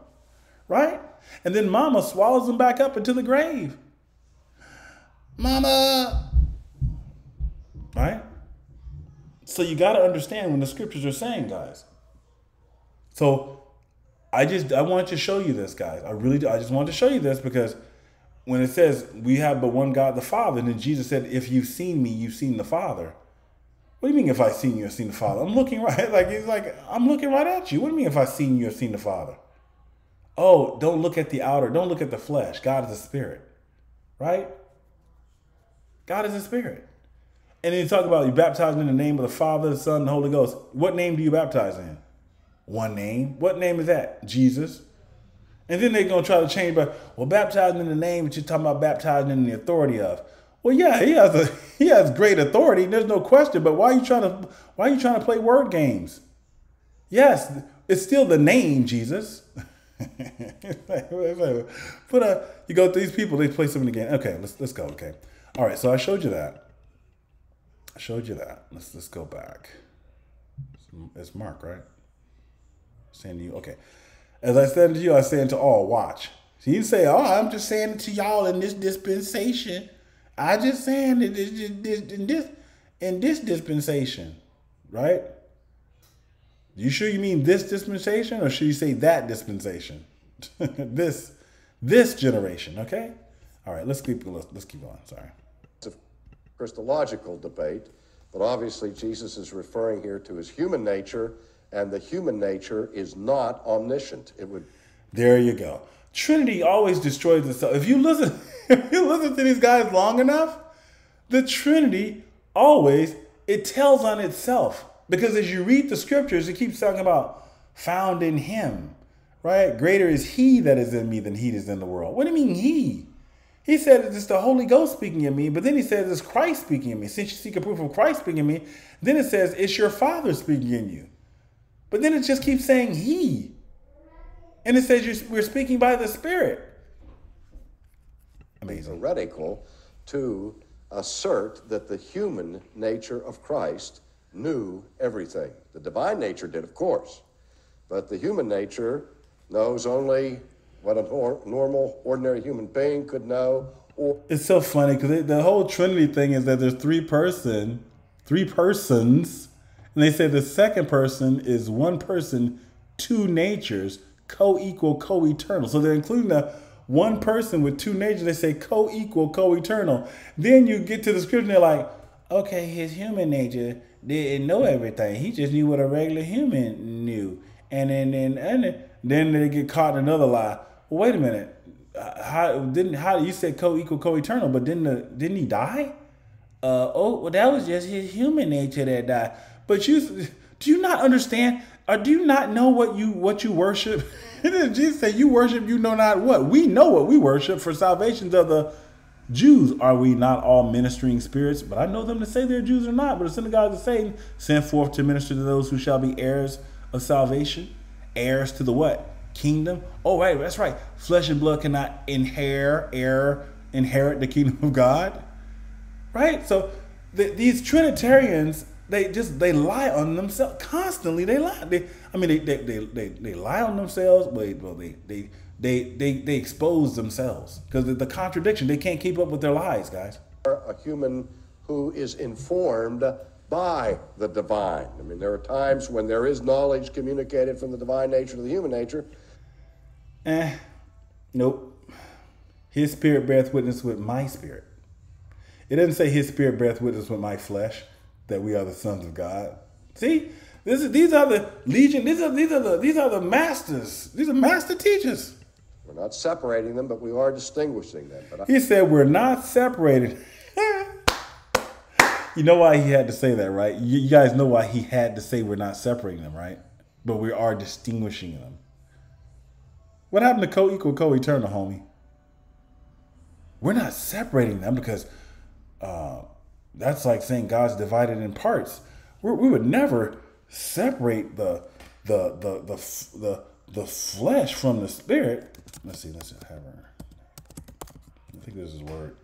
Right? And then mama swallows them back up into the grave. Mama. Right? So you got to understand when the scriptures are saying, guys. So I just I want to show you this, guys. I really do. I just want to show you this because when it says we have but one God, the Father, and then Jesus said, "If you've seen me, you've seen the Father." What do you mean if I've seen you, I've seen the Father? I'm looking right, like he's like, I'm looking right at you. What do you mean if I've seen you, I've seen the Father? Oh, don't look at the outer, don't look at the flesh. God is a spirit, right? God is a spirit. And then you talk about you baptizing in the name of the Father, the Son, the Holy Ghost. What name do you baptize in? One name. What name is that? Jesus. And then they're gonna try to change, but well, baptizing in the name, but you're talking about baptizing in the authority of. Well, yeah, he has a he has great authority. There's no question. But why are you trying to why are you trying to play word games? Yes, it's still the name Jesus. Put a you go these people they play something again. Okay, let's let's go. Okay, all right. So I showed you that. I showed you that. Let's let's go back. It's Mark, right? Saying to you, okay. As I said to you, I say to all, watch. So you say, oh, I'm just saying to y'all in this dispensation. I just saying it in this in this dispensation, right? You sure you mean this dispensation, or should you say that dispensation? this this generation, okay? All right, let's keep let's, let's keep on. Sorry. Christological debate, but obviously Jesus is referring here to his human nature, and the human nature is not omniscient. It would. There you go. Trinity always destroys itself. If you listen, if you listen to these guys long enough, the Trinity always it tells on itself. Because as you read the scriptures, it keeps talking about found in him, right? Greater is he that is in me than he is in the world. What do you mean he? He said it's the Holy Ghost speaking in me, but then he says it's Christ speaking in me. Since you seek a proof of Christ speaking in me, then it says it's your Father speaking in you. But then it just keeps saying he. And it says we're speaking by the Spirit. Amazing. Heretical to assert that the human nature of Christ knew everything. The divine nature did, of course, but the human nature knows only what a normal, ordinary human being could know. Or- it's so funny because the whole Trinity thing is that there's three person, three persons, and they say the second person is one person, two natures, co-equal, co-eternal. So they're including the one person with two natures. They say co-equal, co-eternal. Then you get to the scripture, and they're like, okay, his human nature didn't know everything. He just knew what a regular human knew. And then and, and then they get caught in another lie. Well, wait a minute. How didn't how you said co-equal, co-eternal, but didn't the, didn't he die? Uh, oh, well, that was just his human nature that died. But you do you not understand? Or do you not know what you what you worship? Jesus said, "You worship, you know not what." We know what we worship for salvations of the Jews, are we not all ministering spirits? But I know them to say they're Jews or not. But the synagogue of Satan sent forth to minister to those who shall be heirs of salvation. Heirs to the what? Kingdom. Oh, right, that's right. Flesh and blood cannot inherit, heir, inherit the kingdom of God. Right? So the, these Trinitarians, they just they lie on themselves constantly. They lie. They, I mean, they they, they, they, they lie on themselves, but well, they they they they they expose themselves because the, the contradiction they can't keep up with their lies, guys. A human who is informed by the divine. I mean, there are times when there is knowledge communicated from the divine nature to the human nature. Eh, nope. His spirit beareth witness with my spirit. It doesn't say his spirit beareth witness with my flesh that we are the sons of God. See, this is, these are the legion. These are these are the these are the masters. These are master teachers. We're not separating them, but we are distinguishing them. But he said we're not separated. you know why he had to say that, right? You guys know why he had to say we're not separating them, right? But we are distinguishing them. What happened to co-equal, co-eternal, homie? We're not separating them because uh, that's like saying God's divided in parts. We're, we would never separate the the the the the, the flesh from the spirit. Let's see. Let's have her. I think this is word.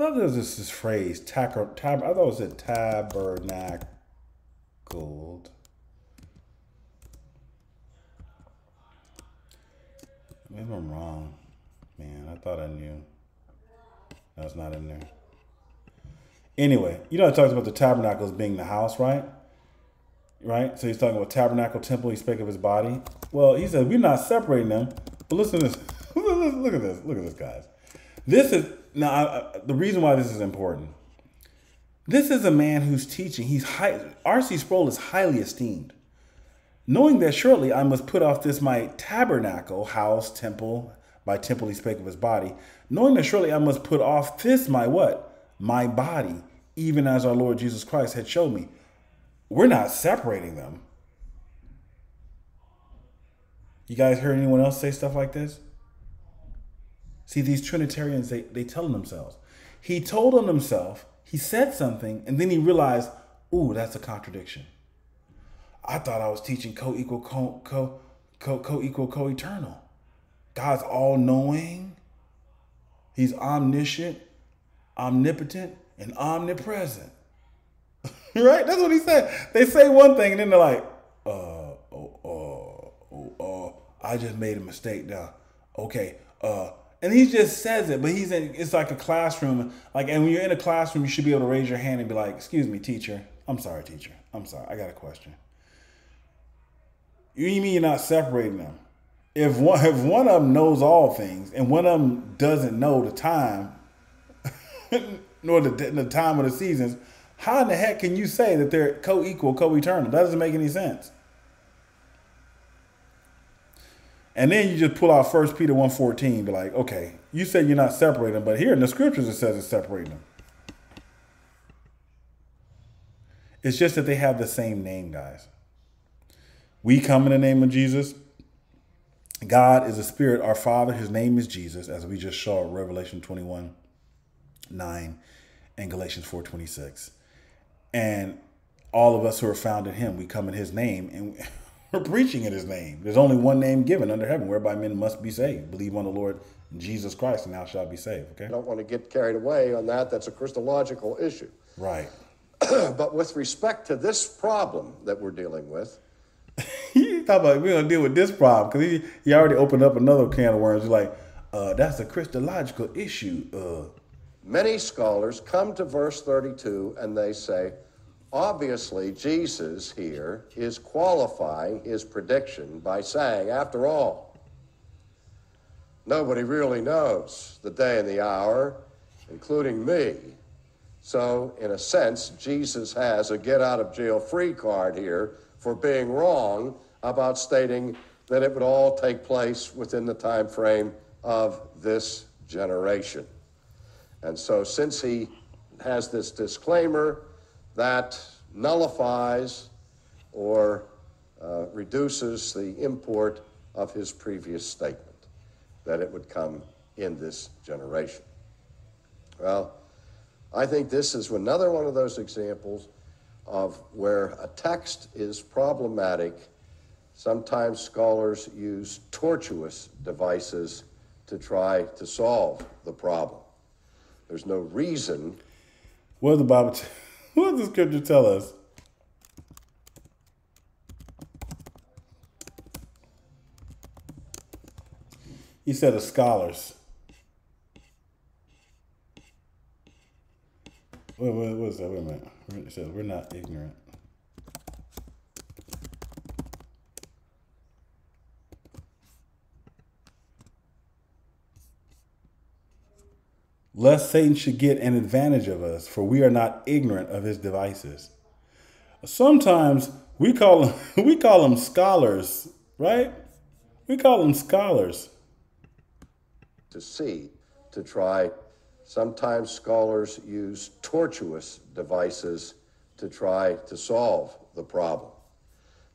Thought there was this, phrase, tab, tab, I thought it was a tabernacled. Maybe I'm wrong. Man, I thought I knew. That's not in there. Anyway, you know, it talks about the tabernacle as being the house, right? Right? So he's talking about tabernacle, temple. He spoke of his body. Well, he said, we're not separating them. But listen to this. look at this. Look at this, guys. This is, now, I, the reason why this is important. This is a man who's teaching. He's high, R.C. Sproul is highly esteemed knowing that shortly I must put off this my tabernacle, house, temple, by temple he spake of his body, knowing that shortly I must put off this my what? My body, even as our Lord Jesus Christ had showed me. we're not separating them. You guys heard anyone else say stuff like this? See, these Trinitarians, they, they tell them themselves. He told on himself, he said something, and then he realized, ooh, that's a contradiction. I thought I was teaching co-equal, co, co, co, co-equal, co-eternal. God's all-knowing. He's omniscient, omnipotent, and omnipresent. right? That's what he said. They say one thing and then they're like, uh, oh, oh, oh, oh, I just made a mistake now. Okay, uh, and he just says it, but he's in. It's like a classroom, like, and when you're in a classroom, you should be able to raise your hand and be like, "Excuse me, teacher. I'm sorry, teacher. I'm sorry. I got a question." You mean you're not separating them? If one if one of them knows all things and one of them doesn't know the time, nor the, the time of the seasons, how in the heck can you say that they're co-equal, co-eternal? That doesn't make any sense. And then you just pull out First Peter 1.14, be like, okay, you said you're not separating them, but here in the scriptures it says it's separating them. It's just that they have the same name, guys. We come in the name of Jesus. God is a spirit. Our Father, his name is Jesus, as we just saw Revelation 21, 9, and Galatians 4, 26. And all of us who are found in him, we come in his name and we're preaching in his name. There's only one name given under heaven whereby men must be saved. Believe on the Lord Jesus Christ and thou shalt be saved. Okay? I don't want to get carried away on that. That's a Christological issue. Right. but with respect to this problem that we're dealing with, you talk about we're gonna deal with this problem because he, he already opened up another can of worms. He's like, uh, that's a Christological issue. Uh, Many scholars come to verse 32 and they say, obviously, Jesus here is qualifying his prediction by saying, after all, nobody really knows the day and the hour, including me. So, in a sense, Jesus has a get out of jail free card here for being wrong about stating that it would all take place within the time frame of this generation. And so, since he has this disclaimer that nullifies or uh, reduces the import of his previous statement that it would come in this generation. Well, I think this is another one of those examples of where a text is problematic. Sometimes scholars use tortuous devices to try to solve the problem. There's no reason. Does the Bible? T- what does the Scripture tell us? He said the scholars. Wait, wait, what is that? Wait a minute. It says we're not ignorant. Lest Satan should get an advantage of us, for we are not ignorant of his devices. Sometimes we call them, we call them scholars, right? We call them scholars. To see, to try. Sometimes scholars use tortuous devices to try to solve the problem.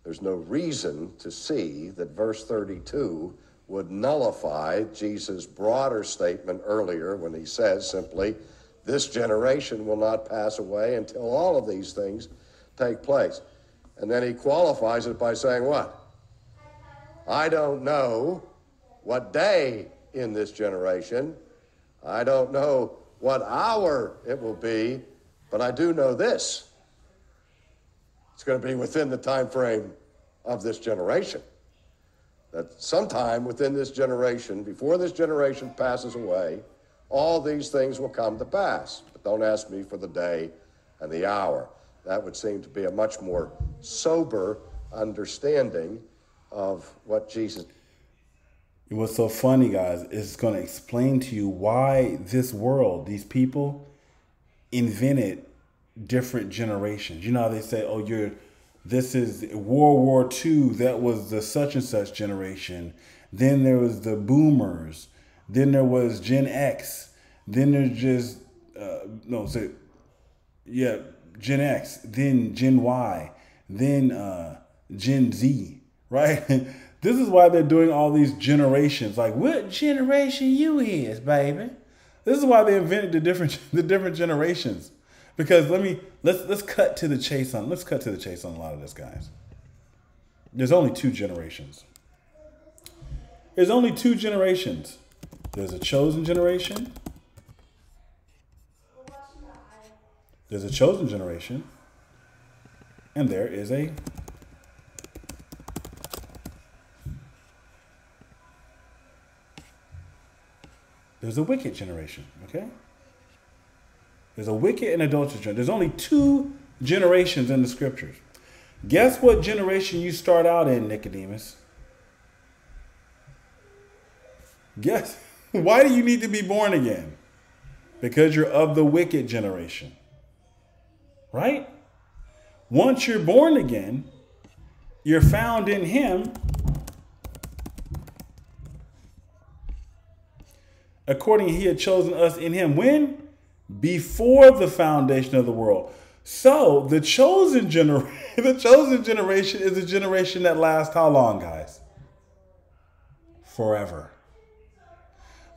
There's no reason to see that verse 32 would nullify Jesus' broader statement earlier when he says simply, This generation will not pass away until all of these things take place. And then he qualifies it by saying, What? I don't know what day in this generation. I don't know what hour it will be, but I do know this. It's going to be within the time frame of this generation that sometime within this generation, before this generation passes away, all these things will come to pass. But don't ask me for the day and the hour. That would seem to be a much more sober understanding of what Jesus. What's so funny, guys, is going to explain to you why this world, these people, invented different generations. You know how they say, oh, you're this is World War II, that was the such and such generation. Then there was the boomers. Then there was Gen X. Then there's just, uh, no, so, yeah, Gen X. Then Gen Y. then uh, Gen Z, right? this is why they're doing all these generations. Like, what generation you is, baby? This is why they invented the different the different generations. Because let me let's let's cut to the chase on let's cut to the chase on a lot of this, guys. There's only two generations. There's only two generations. There's a chosen generation. There's a chosen generation. And there is a There's a wicked generation, okay? There's a wicked and adulterous generation. There's only two generations in the scriptures. Guess what generation you start out in, Nicodemus? Guess. Why do you need to be born again? Because you're of the wicked generation. Right? Once you're born again, you're found in Him. According He had chosen us in Him. When? Before the foundation of the world. So the chosen generation, the chosen generation is a generation that lasts how long, guys? Forever.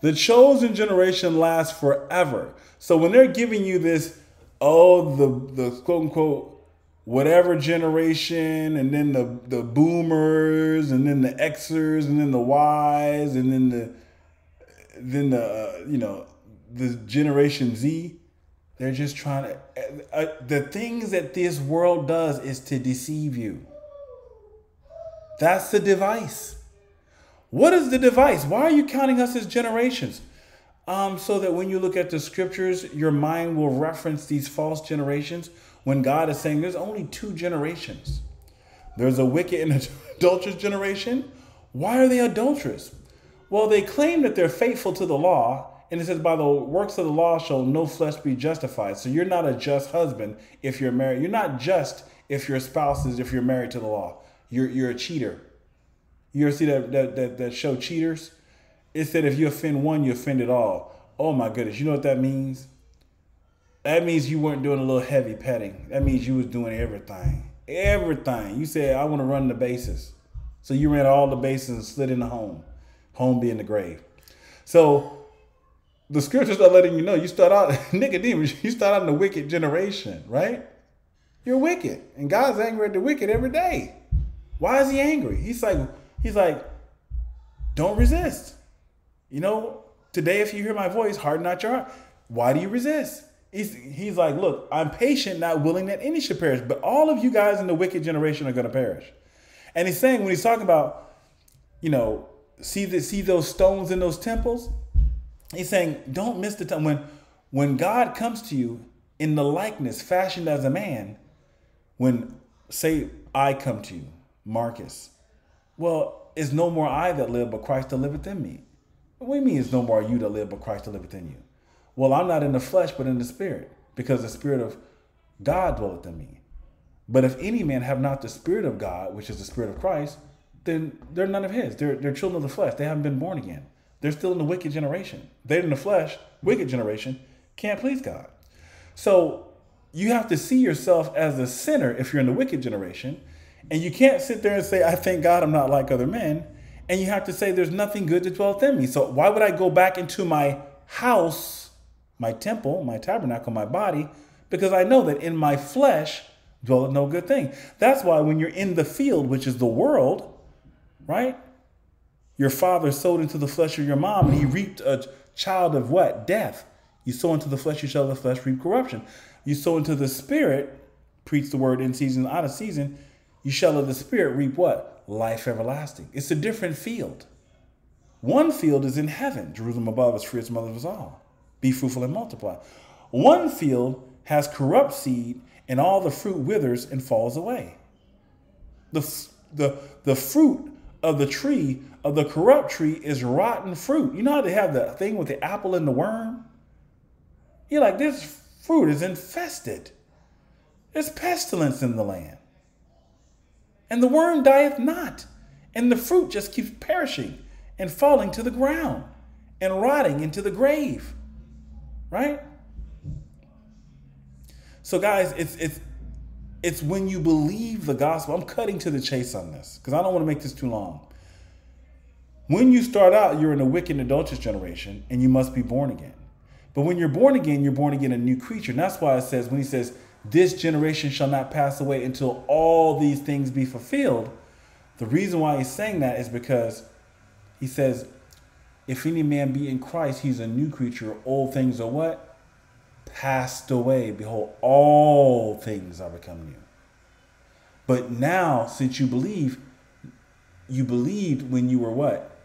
The chosen generation lasts forever. So when they're giving you this, oh, the the quote unquote whatever generation, and then the the boomers, and then the Xers, and then the Ys, and then the then the uh, you know the generation Z, they're just trying to. Uh, uh, the things that this world does is to deceive you. That's the device. What is the device? Why are you counting us as generations? Um, so that when you look at the scriptures, your mind will reference these false generations when God is saying there's only two generations. There's a wicked and adulterous generation. Why are they adulterous? Well, they claim that they're faithful to the law, and it says, by the works of the law shall no flesh be justified. So you're not a just husband if you're married. You're not just if your spouse is if you're married to the law. You're you're a cheater. You ever see that, that, that, that show Cheaters? It said if you offend one, you offend it all. Oh my goodness, you know what that means? That means you weren't doing a little heavy petting. That means you was doing everything. Everything. You said, I want to run the bases. So you ran all the bases and slid in the home. Home being the grave. So the scriptures are letting you know you start out, Nicodemus, you start out in the wicked generation, right? You're wicked. And God's angry at the wicked every day. Why is he angry? He's like, He's like, don't resist. You know, today if you hear my voice, harden not your heart. Why do you resist? He's, he's like, look, I'm patient, not willing that any should perish, but all of you guys in the wicked generation are going to perish. And he's saying when he's talking about, you know, see the, see those stones in those temples. He's saying, don't miss the time when when God comes to you in the likeness fashioned as a man. When say I come to you, Marcus, well, it's no more I that live, but Christ that liveth in me. What do you mean it's no more you that live, but Christ that liveth in you? Well, I'm not in the flesh, but in the spirit, because the spirit of God dwelleth in me. But if any man have not the spirit of God, which is the spirit of Christ, then they're none of his. They're, they're children of the flesh. They haven't been born again. They're still in the wicked generation. They're in the flesh, wicked generation, can't please God. So you have to see yourself as a sinner if you're in the wicked generation and you can't sit there and say, I thank God I'm not like other men. And you have to say, there's nothing good that dwelleth in me. So why would I go back into my house, my temple, my tabernacle, my body? Because I know that in my flesh dwelleth no good thing. That's why when you're in the field, which is the world, right? Your father sowed into the flesh of your mom, and he reaped a child of what? Death. You sow into the flesh, you shall the flesh reap corruption. You sow into the spirit, preach the word in season, out of season, you shall of the Spirit reap what? Life everlasting. It's a different field. One field is in heaven. Jerusalem above is free as mother of us all. Be fruitful and multiply. One field has corrupt seed, and all the fruit withers and falls away. The, the, the fruit of the tree, of the corrupt tree, is rotten fruit. You know how they have the thing with the apple and the worm? You're like, this fruit is infested. There's pestilence in the land and the worm dieth not, and the fruit just keeps perishing and falling to the ground and rotting into the grave. Right? So, guys, it's it's It's when you believe the gospel. I'm cutting to the chase on this because I don't want to make this too long. When you start out, you're in a wicked and adulterous generation and you must be born again. But when you're born again, you're born again a new creature. And that's why it says, when he says, This generation shall not pass away until all these things be fulfilled. The reason why he's saying that is because he says, If any man be in Christ, he's a new creature. Old things are what? Passed away. Behold, all things are become new. But now, since you believe, you believed when you were what?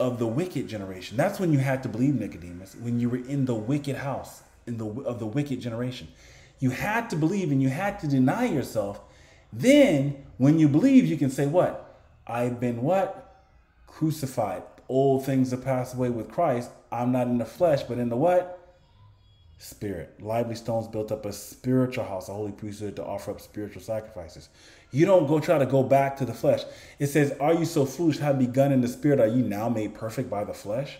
Of the wicked generation. That's when you had to believe Nicodemus, when you were in the wicked house, in the of the wicked generation. You had to believe and you had to deny yourself. Then, when you believe, you can say, What? I've been what? Crucified. Old things have passed away with Christ. I'm not in the flesh, but in the what? Spirit. Lively stones built up a spiritual house, a holy priesthood to offer up spiritual sacrifices. You don't go try to go back to the flesh. It says, Are you so foolish? Have begun in the spirit? Are you now made perfect by the flesh?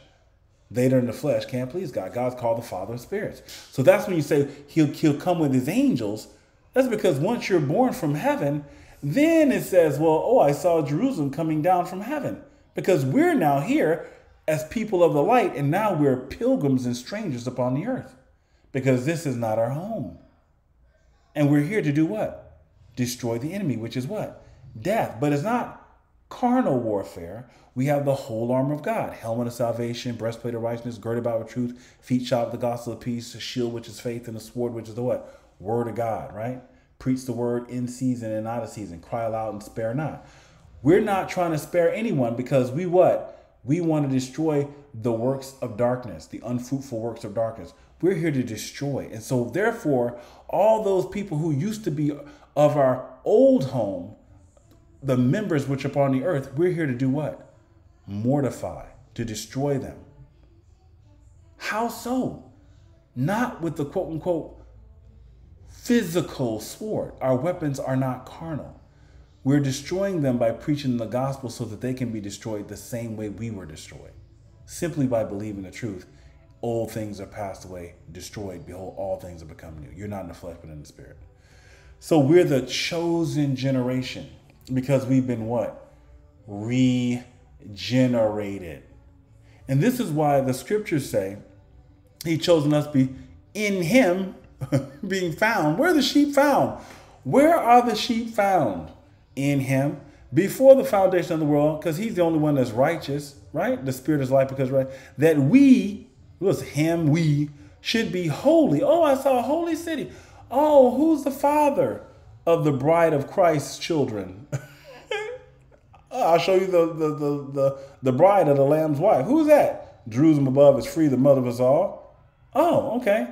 They that are in the flesh can't please God. God's called the Father of spirits. So that's when you say he'll, he'll come with his angels. That's because once you're born from heaven, then it says, Well, oh, I saw Jerusalem coming down from heaven. Because we're now here as people of the light, and now we're pilgrims and strangers upon the earth. Because this is not our home. And we're here to do what? destroy the enemy, which is what? Death. But it's not carnal warfare. We have the whole armor of God helmet of salvation, breastplate of righteousness, girded about with truth, feet shod with the gospel of peace, a shield, which is faith, and a sword, which is the what? Word of God, right? Preach the word in season and out of season. Cry aloud and spare not. We're not trying to spare anyone because we what? We want to destroy the works of darkness, the unfruitful works of darkness. We're here to destroy. And so, therefore, all those people who used to be of our old home, the members which are upon the earth, we're here to do what? Mortify, to destroy them. How so? Not with the quote unquote physical sword. Our weapons are not carnal. We're destroying them by preaching the gospel so that they can be destroyed the same way we were destroyed. Simply by believing the truth. Old things are passed away, destroyed. Behold, all things have become new. You're not in the flesh, but in the spirit. So we're the chosen generation because we've been what? Regenerated. And this is why the scriptures say he chosen us be in him being found. Where are the sheep found? Where are the sheep found? In him before the foundation of the world, because he's the only one that's righteous, right? The spirit is life because right that we was him, we should be holy. Oh, I saw a holy city. Oh, who's the father of the bride of Christ's children? I'll show you the, the, the, the, the bride of the Lamb's wife. Who's that? Jerusalem above is free, the mother of us all. Oh, okay.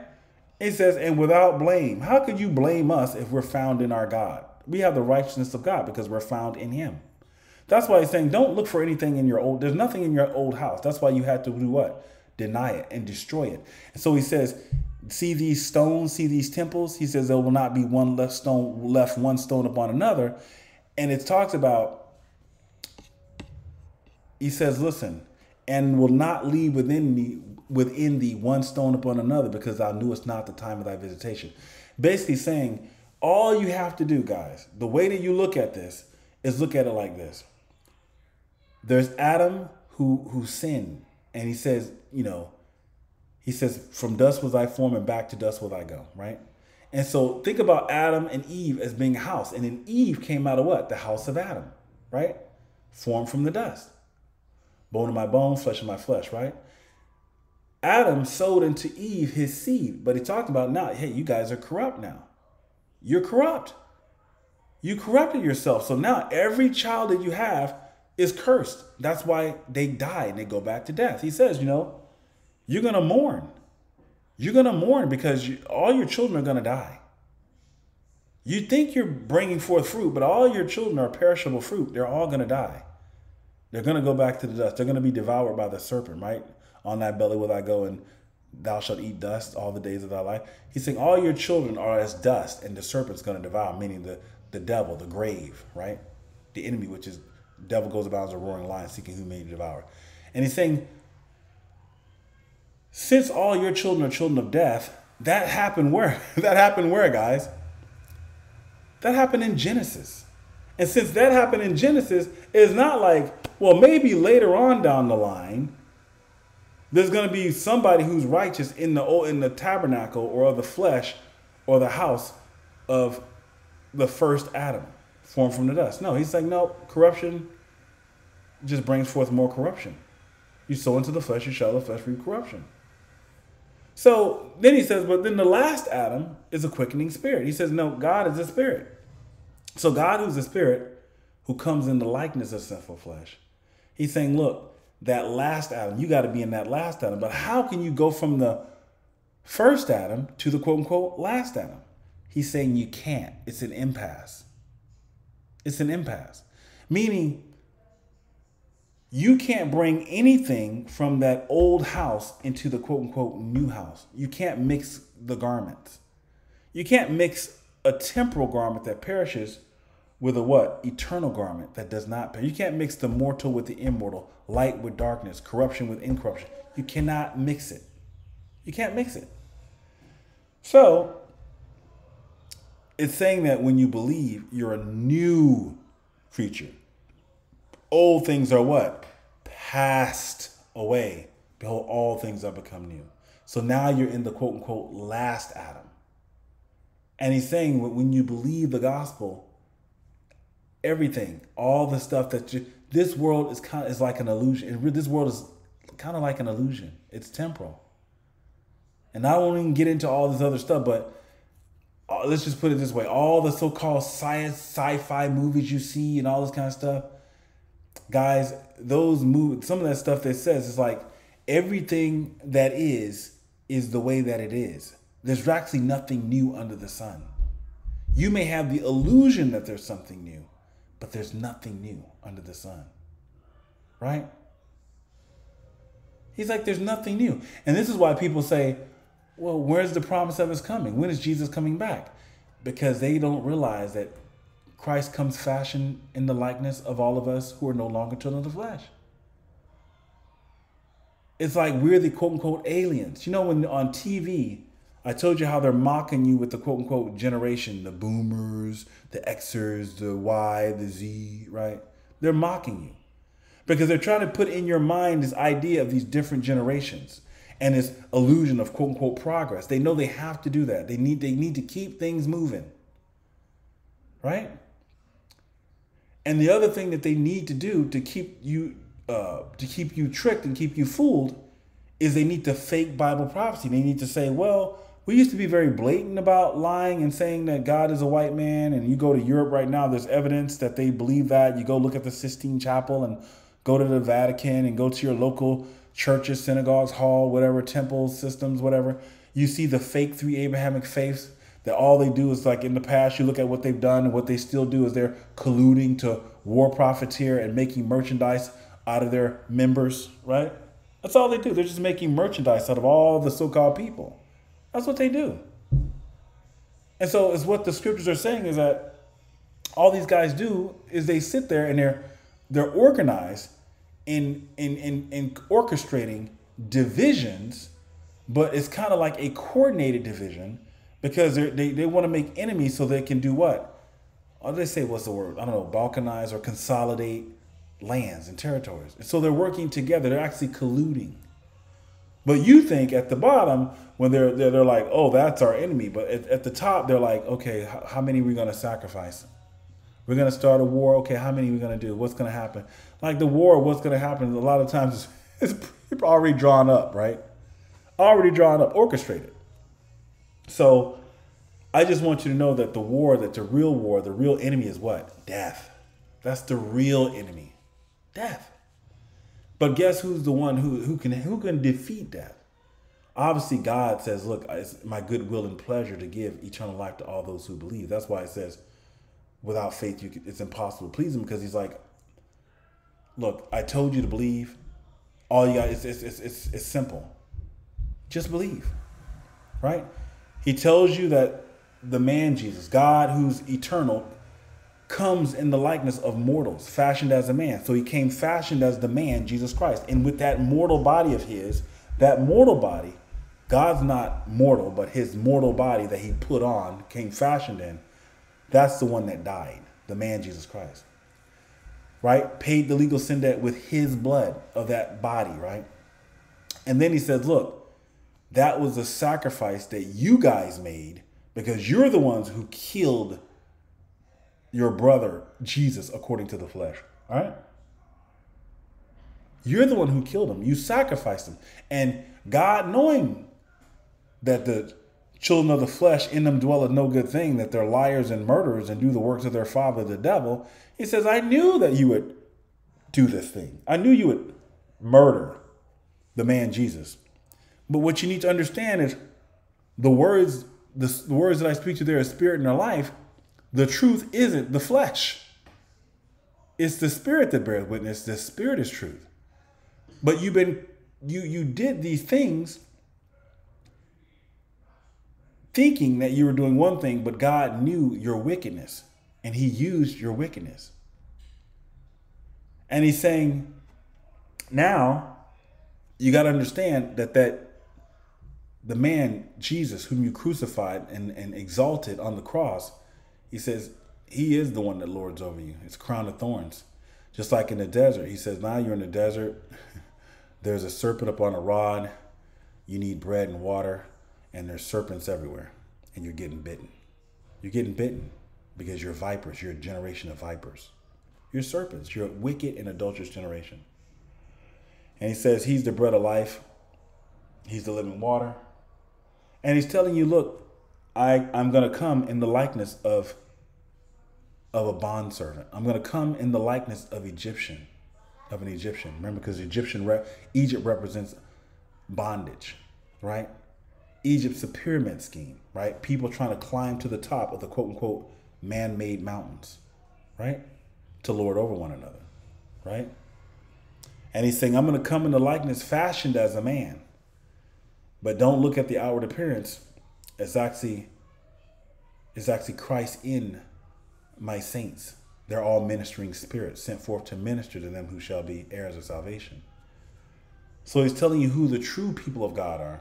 It says, and without blame. How could you blame us if we're found in our God? We have the righteousness of God because we're found in Him. That's why he's saying, don't look for anything in your old. There's nothing in your old house. That's why you had to do what? Deny it and destroy it. And so he says, see these stones, see these temples. He says there will not be one left stone left one stone upon another. And it talks about he says, listen, and will not leave within me within thee one stone upon another, because thou knewest not the time of thy visitation. Basically saying, all you have to do, guys, the way that you look at this is look at it like this. There's Adam who who sinned, and he says, you know, he says, From dust was I formed, and back to dust will I go, right? And so think about Adam and Eve as being a house. And then Eve came out of what? The house of Adam, right? Formed from the dust. Bone of my bone, flesh of my flesh, right? Adam sowed into Eve his seed, but he talked about now, hey, you guys are corrupt now. You're corrupt. You corrupted yourself. So now every child that you have is cursed. That's why they die and they go back to death. He says, you know, you're going to mourn. You're going to mourn because you, all your children are going to die. You think you're bringing forth fruit, but all your children are perishable fruit. They're all going to die. They're going to go back to the dust. They're going to be devoured by the serpent, right? On that belly will I go, and thou shalt eat dust all the days of thy life. He's saying all your children are as dust, and the serpent's going to devour, meaning the, the devil, the grave, right? The enemy, which is devil goes about as a roaring lion seeking whom may devour. And he's saying since all your children are children of death, that happened where? that happened where, guys? That happened in Genesis. And since that happened in Genesis, it's not like, well, maybe later on down the line, there's going to be somebody who's righteous in the in the tabernacle or of the flesh or the house of the first Adam, formed from the dust. No, he's like, no, corruption just brings forth more corruption. You sow into the flesh, you shall the flesh reap corruption. So then he says, but then the last Adam is a quickening spirit. He says, no, God is a spirit. So God, who's a spirit, who comes in the likeness of sinful flesh, he's saying, look, that last Adam, you got to be in that last Adam. But how can you go from the first Adam to the quote unquote last Adam? He's saying you can't. It's an impasse. It's an impasse. Meaning, you can't bring anything from that old house into the quote unquote new house. You can't mix the garments. You can't mix a temporal garment that perishes with a what? Eternal garment that does not perish. You can't mix the mortal with the immortal, light with darkness, corruption with incorruption. You cannot mix it. You can't mix it. So, it's saying that when you believe, you're a new creature. Old things are what? Passed away. Behold, all things are become new. So now you're in the quote unquote last Adam. And he's saying when you believe the gospel, everything, all the stuff that you, this world is kind of is like an illusion. This world is kind of like an illusion. It's temporal. And I won't even get into all this other stuff, but uh, let's just put it this way: all the so-called science, sci-fi movies you see, and all this kind of stuff, guys, those movies, some of that stuff that says it's like everything that is is the way that it is. There's actually nothing new under the sun. You may have the illusion that there's something new, but there's nothing new under the sun. Right? He's like, there's nothing new. And this is why people say, well, where's the promise of his coming? When is Jesus coming back? Because they don't realize that Christ comes fashioned in the likeness of all of us who are no longer children of the flesh. It's like we're the quote unquote aliens. You know, when on TV, I told you how they're mocking you with the quote unquote generation, the boomers, the Xers, the Y, the Z, right? They're mocking you because they're trying to put in your mind this idea of these different generations and this illusion of quote unquote progress. They know they have to do that. They need they need to keep things moving. Right? And the other thing that they need to do to keep you uh, to keep you tricked and keep you fooled is they need to fake Bible prophecy. They need to say, well, we used to be very blatant about lying and saying that God is a white man. And you go to Europe right now, there's evidence that they believe that. You go look at the Sistine Chapel and go to the Vatican and go to your local churches, synagogues, hall, whatever, temples, systems, whatever. You see the fake three Abrahamic faiths that all they do is like in the past, you look at what they've done and what they still do is they're colluding to war profiteer and making merchandise out of their members, right? That's all they do. They're just making merchandise out of all the so called people. That's what they do. And so it's what the scriptures are saying is that all these guys do is they sit there and they're they're organized in in in, in orchestrating divisions, but it's kind of like a coordinated division because they they want to make enemies so they can do what? Or they say what's the word? I don't know, balkanize or consolidate lands and territories. And so they're working together. They're actually colluding. But you think at the bottom, when they're they're, they're like, oh, that's our enemy. But at, at the top, they're like, okay, how, how many are we to sacrifice? We're to start a war. Okay, how many are we to do? What's to happen? Like the war, what's to happen? A lot of times it's, it's already drawn up, right? Already drawn up, orchestrated. So I just want you to know that the war, that the real war, the real enemy is what? Death. That's the real enemy. Death. But guess who's the one who, who can who can defeat death? Obviously, God says, "Look, it's my good will and pleasure to give eternal life to all those who believe." That's why it says, "Without faith, you can, it's impossible to please Him," because He's like, "Look, I told you to believe. All you got is it's, it's, it's, it's simple. Just believe, right?" He tells you that the man Jesus, God, who's eternal, comes in the likeness of mortals, fashioned as a man. So he came fashioned as the man, Jesus Christ. And with that mortal body of his, that mortal body, God's not mortal, but his mortal body that he put on, came fashioned in, That's the one that died, the man Jesus Christ. Right? Paid the legal sin debt with his blood of that body, right? And then he says, Look, that was the sacrifice that you guys made because you're the ones who killed your brother Jesus according to the flesh. All right? You're the one who killed him. You sacrificed him. And God, knowing that the children of the flesh in them dwelleth no good thing, that they're liars and murderers and do the works of their father the devil, he says, I knew that you would do this thing. I knew you would murder the man Jesus. But what you need to understand is the words, the, the words that I speak to their spirit and their life, the truth isn't the flesh. It's the spirit that bears witness. The spirit is truth. But you've been you you did these things thinking that you were doing one thing, but God knew your wickedness and he used your wickedness. And he's saying, now you got to understand that that the man Jesus whom you crucified and, and exalted on the cross, he says he is the one that lords over you. It's crown of thorns. Just like in the desert, he says, now you're in the desert. There's a serpent up on a rod. You need bread and water, and there's serpents everywhere, and you're getting bitten. You're getting bitten because you're vipers. You're a generation of vipers. You're serpents. You're a wicked and adulterous generation. And he says, He's the bread of life, He's the living water. And He's telling you, Look, I, I'm going to come in the likeness of, of a bondservant. I'm going to come in the likeness of Egyptian of an Egyptian. Remember, because Egyptian Egypt represents bondage, right? Egypt's a pyramid scheme, right? People trying to climb to the top of the quote unquote man-made mountains, right? To lord over one another, right? And he's saying, I'm going to come in the likeness fashioned as a man. But don't look at the outward appearance. It's actually, it's actually Christ in my saints. They're all ministering spirits sent forth to minister to them who shall be heirs of salvation. So he's telling you who the true people of God are.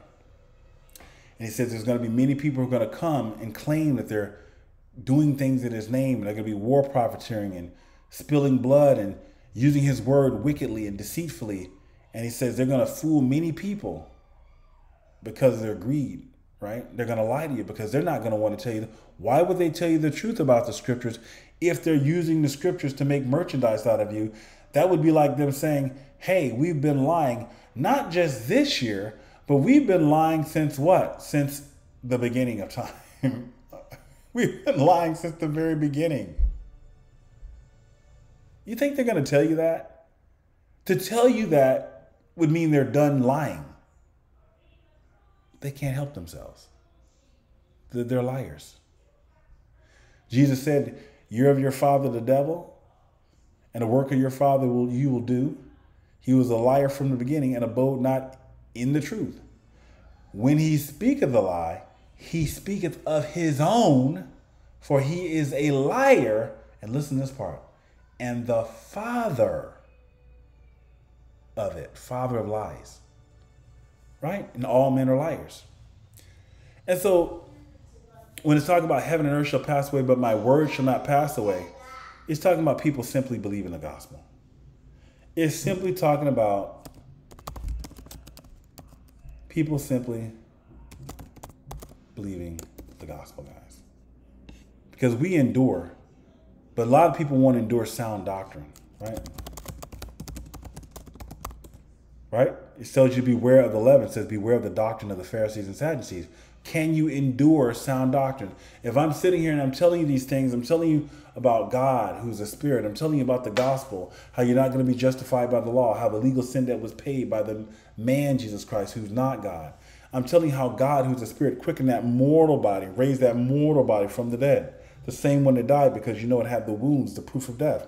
And he says there's going to be many people who are going to come and claim that they're doing things in his name, and they're going to be war profiteering and spilling blood and using his word wickedly and deceitfully. And he says they're going to fool many people because of their greed, right? They're going to lie to you because they're not going to want to tell you. Why would they tell you the truth about the scriptures if they're using the scriptures to make merchandise out of you, that would be like them saying, hey, we've been lying, not just this year, but we've been lying since what? Since the beginning of time. we've been lying since the very beginning. You think they're going to tell you that? To tell you that would mean they're done lying. They can't help themselves. They're liars. Jesus said, you're of your father the devil, and the work of your father will you will do. He was a liar from the beginning and abode not in the truth. When he speaketh a lie, he speaketh of his own, for he is a liar. And listen to this part. And the father of it, father of lies. Right? And all men are liars. And so when it's talking about heaven and earth shall pass away, but my word shall not pass away, it's talking about people simply believing the gospel. It's simply talking about people simply believing the gospel, guys. Because we endure, but a lot of people want to endure sound doctrine, right? Right? It tells you beware of the leaven. It says beware of the doctrine of the Pharisees and Sadducees. Can you endure sound doctrine? If I'm sitting here and I'm telling you these things, I'm telling you about God, who's a spirit. I'm telling you about the gospel, how you're not going to be justified by the law, how the legal sin debt was paid by the man, Jesus Christ, who's not God. I'm telling you how God, who's a spirit, quickened that mortal body, raised that mortal body from the dead. The same one that died because you know it had the wounds, the proof of death.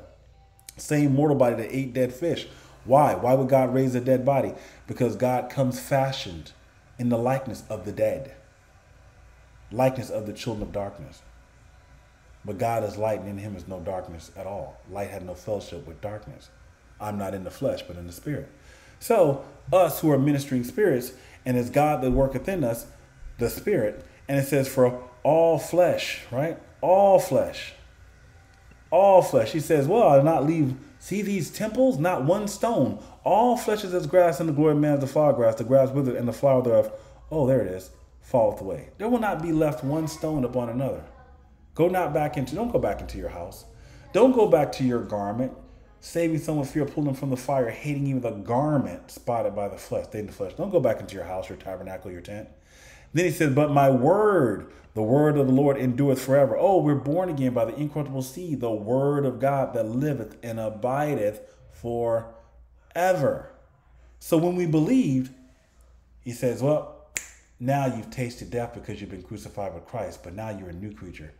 Same mortal body that ate dead fish. Why? Why would God raise a dead body? Because God comes fashioned in the likeness of the dead likeness of the children of darkness. But God is light, and in him is no darkness at all. Light had no fellowship with darkness. I'm not in the flesh, but in the spirit. So, us who are ministering spirits, and it's God that worketh in us, the spirit, and it says, for all flesh, right? all flesh. All flesh. He says, Well, I'll not leave, see these temples, not one stone. All flesh is as grass, and the glory of man is the flower grass. The grass withered, and the flower thereof, oh, there it is, falleth away. There will not be left one stone upon another. Go not back into, don't go back into your house. Don't go back to your garment, saving some with fear, pulling from the fire, hating even the garment spotted by the flesh, in the flesh. Don't go back into your house, your tabernacle, your tent. Then he says, But my word, the word of the Lord endureth forever. Oh, we're born again by the incorruptible seed, the word of God that liveth and abideth forever. So when we believed, he says, Well, now you've tasted death because you've been crucified with Christ, but now you're a new creature.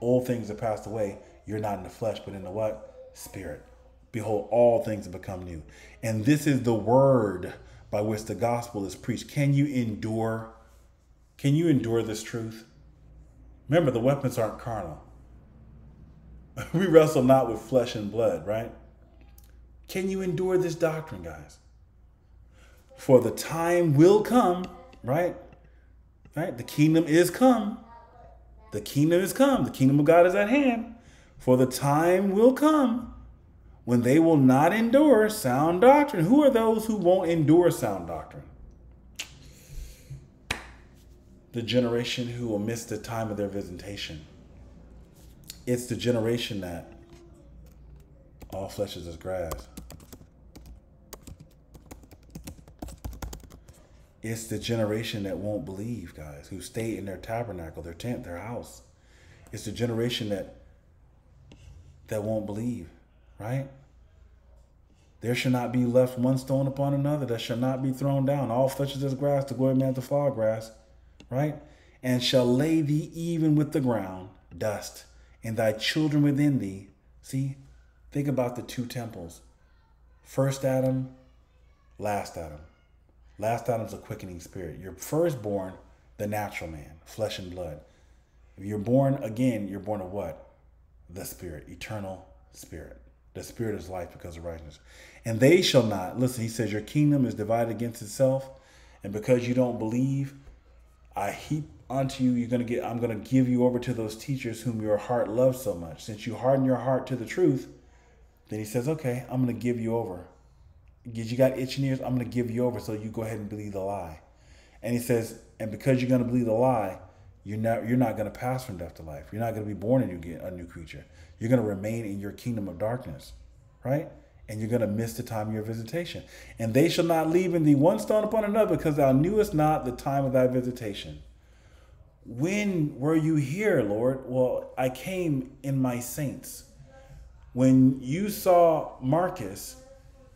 Old things have passed away. You're not in the flesh, but in the what? Spirit. Behold, all things have become new. And this is the word by which the gospel is preached. Can you endure? Can you endure this truth? Remember, the weapons aren't carnal. we wrestle not with flesh and blood, right? Can you endure this doctrine, guys? For the time will come, right? Right? The kingdom is come. The kingdom is come. The kingdom of God is at hand. For the time will come when they will not endure sound doctrine. Who are those who won't endure sound doctrine? The generation who will miss the time of their visitation. It's the generation that all flesh is as grass. It's the generation that won't believe, guys, who stay in their tabernacle, their tent, their house. It's the generation that that won't believe, right? There shall not be left one stone upon another that shall not be thrown down. All flesh is as grass, the glory man the flower grass, right? And shall lay thee even with the ground, dust, and thy children within thee. See, think about the two temples. First Adam, last Adam. Last Adam's a quickening spirit. You're firstborn, the natural man, flesh and blood. If you're born again, you're born of what? The spirit, eternal spirit. The spirit is life because of righteousness. And they shall not, listen, he says, Your kingdom is divided against itself. And because you don't believe, I heap unto you, you're gonna get, I'm gonna give you over to those teachers whom your heart loves so much. Since you harden your heart to the truth, then he says, Okay, I'm gonna give you over you got itching ears, I'm going to give you over so you go ahead and believe the lie. And he says, and because you're going to believe the lie, you're not you're not going to pass from death to life. You're not going to be born a new a new creature. You're going to remain in your kingdom of darkness, right? And you're going to miss the time of your visitation. And they shall not leave in thee one stone upon another, because thou knewest not the time of thy visitation. When were you here, Lord? Well, I came in my saints. When you saw Marcus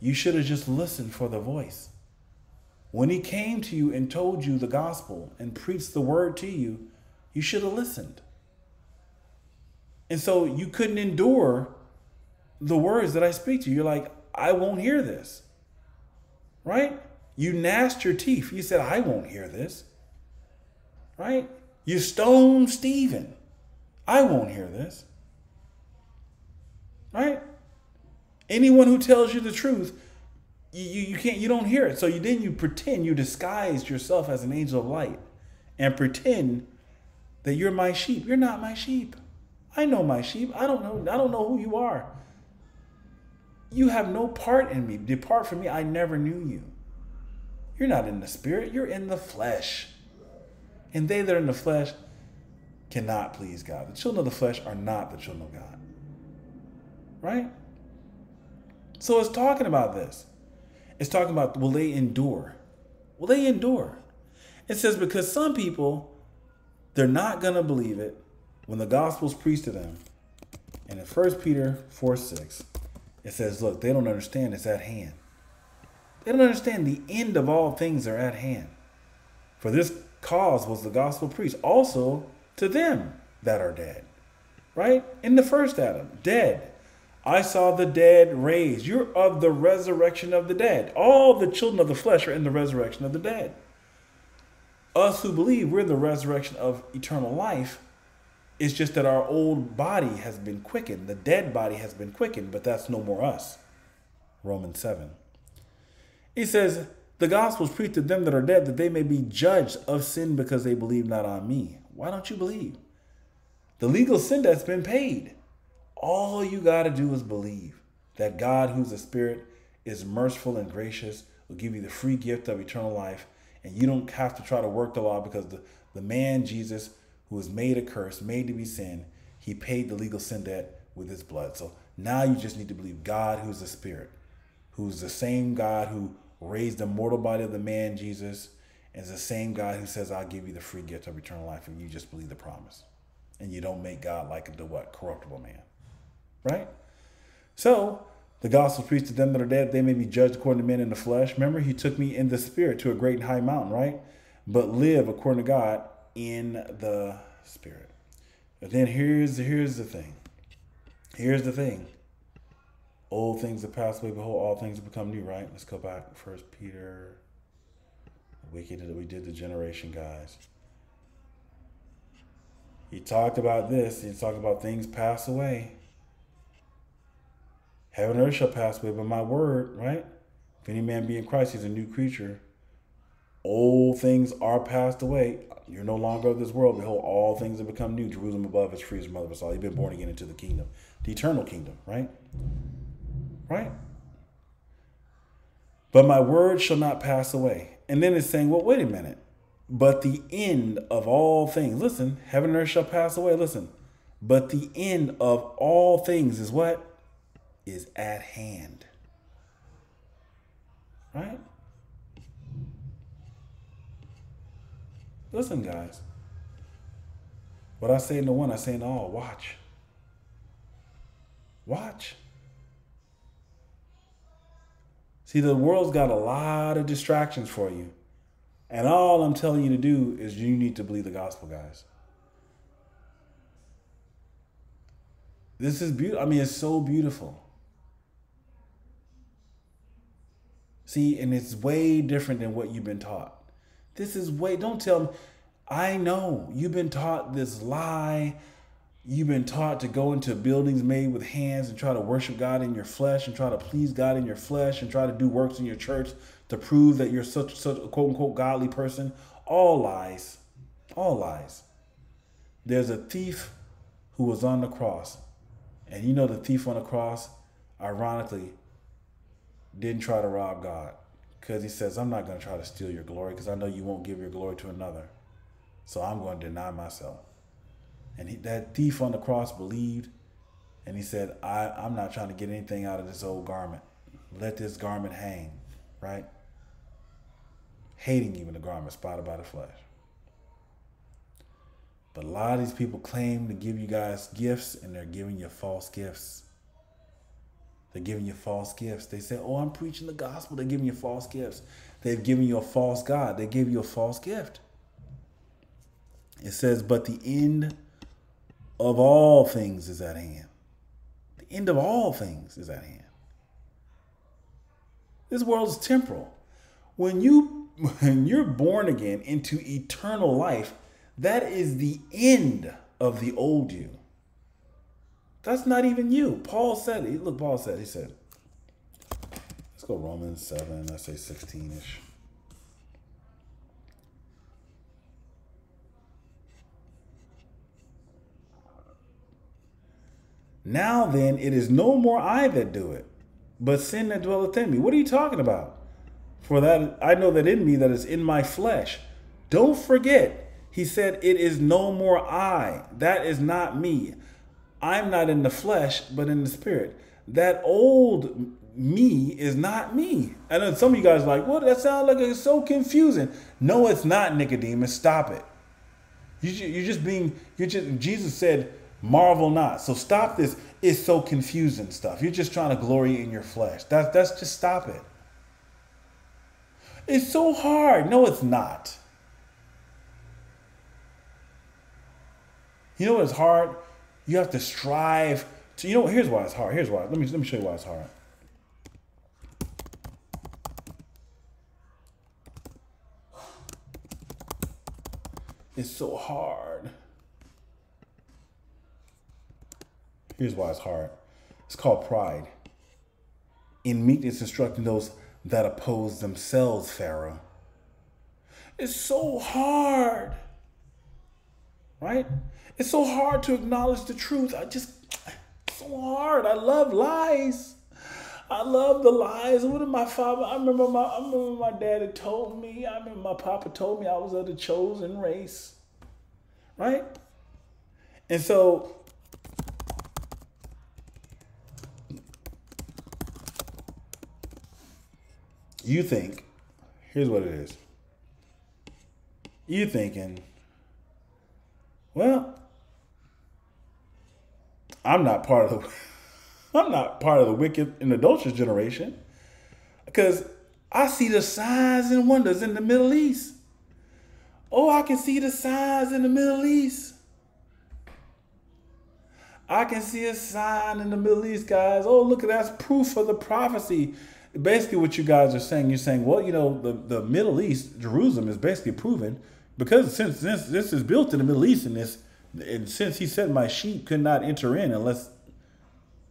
you should have just listened for the voice. When he came to you and told you the gospel and preached the word to you, you should have listened. And so you couldn't endure the words that I speak to you. You're like, I won't hear this. Right? You gnashed your teeth. You said, I won't hear this. Right? You stoned Stephen. I won't hear this. Right? Anyone who tells you the truth, you, you, can't you don't hear it. So you then you pretend you disguise yourself as an angel of light and pretend that you're my sheep. You're not my sheep. I know my sheep. I don't know. I don't know who you are. You have no part in me. Depart from me. I never knew you. You're not in the spirit. You're in the flesh. And they that are in the flesh cannot please God. The children of the flesh are not the children of God. Right? So it's talking about this. It's talking about will they endure? Will they endure? It says because some people, they're not going to believe it when the gospel's preached to them. And in 1 Peter 4 6, it says, Look, they don't understand it's at hand. They don't understand the end of all things are at hand. For this cause was the gospel preached also to them that are dead. Right? In the first Adam, dead I saw the dead raised. You're of the resurrection of the dead. All the children of the flesh are in the resurrection of the dead. Us who believe we're the resurrection of eternal life. It's just that our old body has been quickened. The dead body has been quickened, but that's no more us. Romans 7. He says, The gospel is preached to them that are dead, that they may be judged of sin because they believe not on me. Why don't you believe? The legal sin that's been paid. All you got to do is believe that God, who's a spirit, is merciful and gracious, will give you the free gift of eternal life. And you don't have to try to work the law because the, the man, Jesus, who was made a curse, made to be sin, he paid the legal sin debt with his blood. So now you just need to believe God, who's the spirit, who's the same God who raised the mortal body of the man, Jesus, and is the same God who says, I'll give you the free gift of eternal life if you just believe the promise. And you don't make God like the what? Corruptible man. Right? So the gospel preached to them that are dead, they may be judged according to men in the flesh. Remember, he took me in the spirit to a great and high mountain, right? But live according to God in the spirit. But then here's here's the thing. Here's the thing. Old things have passed away, behold, all things have become new, right? Let's go back. First Peter. Wicked that we did the generation, guys. He talked about this. He talked about things pass away. Heaven and earth shall pass away, but my word, right? If any man be in Christ, he's a new creature. Old things are passed away. You're no longer of this world. Behold, all things have become new. Jerusalem above is free as mother of us all. You've been born again into the kingdom, the eternal kingdom, right? Right? But my word shall not pass away. And then it's saying, well, wait a minute. But the end of all things, listen, heaven and earth shall pass away. Listen, but the end of all things is what? Is at hand. Right? Listen, guys. What I say in the one, I say in all. Watch. Watch. See, the world's got a lot of distractions for you. And all I'm telling you to do is you need to believe the gospel, guys. This is beautiful. I mean, it's so beautiful. See, and it's way different than what you've been taught. This is way, don't tell me. I know you've been taught this lie You've been taught to go into buildings made with hands and try to worship God in your flesh and try to please God in your flesh and try to do works in your church to prove that you're such such a quote unquote godly person. All lies. All lies. There's a thief who was on the cross. And you know the thief on the cross, ironically, didn't try to rob God. Because he says, I'm not going to try to steal your glory because I know you won't give your glory to another. So I'm going to deny myself. And he, that thief on the cross believed, and he said, I, I'm not trying to get anything out of this old garment. Let this garment hang, right? Hating even the garment spotted by the flesh. But a lot of these people claim to give you guys gifts, and they're giving you false gifts. They're giving you false gifts. They say, Oh, I'm preaching the gospel. They're giving you false gifts. They've given you a false God. They give you a false gift. It says, But the end of all things is at hand. The end of all things is at hand. This world is temporal. When you when you're born again into eternal life, that is the end of the old you. That's not even you. Paul said it. Look, Paul said, he said, let's go Romans 7, let's say 16 ish. Now then, it is no more I that do it, but sin that dwelleth in me. What are you talking about? For that I know that in me that is in my flesh. Don't forget, he said, it is no more I. That is not me. I'm not in the flesh, but in the spirit. That old me is not me. I know some of you guys like, what? That sounds like it's so confusing. No, it's not, Nicodemus. Stop it. You, you're just being, you're just, Jesus said, Marvel not. So stop this. It's so confusing stuff. You're just trying to glory in your flesh. That's that's just stop it. It's so hard. No, it's not. You know what's hard? You have to strive to you know here's why it's hard. Here's why. Let me let me show you why it's hard. It's so hard Here's why it's hard. It's called pride. In meekness, instructing those that oppose themselves, Pharaoh. It's so hard. right? It's so hard to acknowledge the truth. I just, so hard. I love lies. I love the lies. What did my father? I remember my. I remember my daddy told me. I remember my papa told me I was of the chosen race. Right. And so. You think, here's what it is. You thinking, well, I'm not part of the I'm not part of the wicked and adulterous generation because I see the signs and wonders in the Middle East. Oh, I can see the signs in the Middle East. I can see a sign in the Middle East, guys. Oh, look at that's proof of the prophecy. Basically, what you guys are saying, you're saying, well, you know, the, the Middle East, Jerusalem, is basically proven because since, since this is built in the Middle East and this, and since he said my sheep could not enter in unless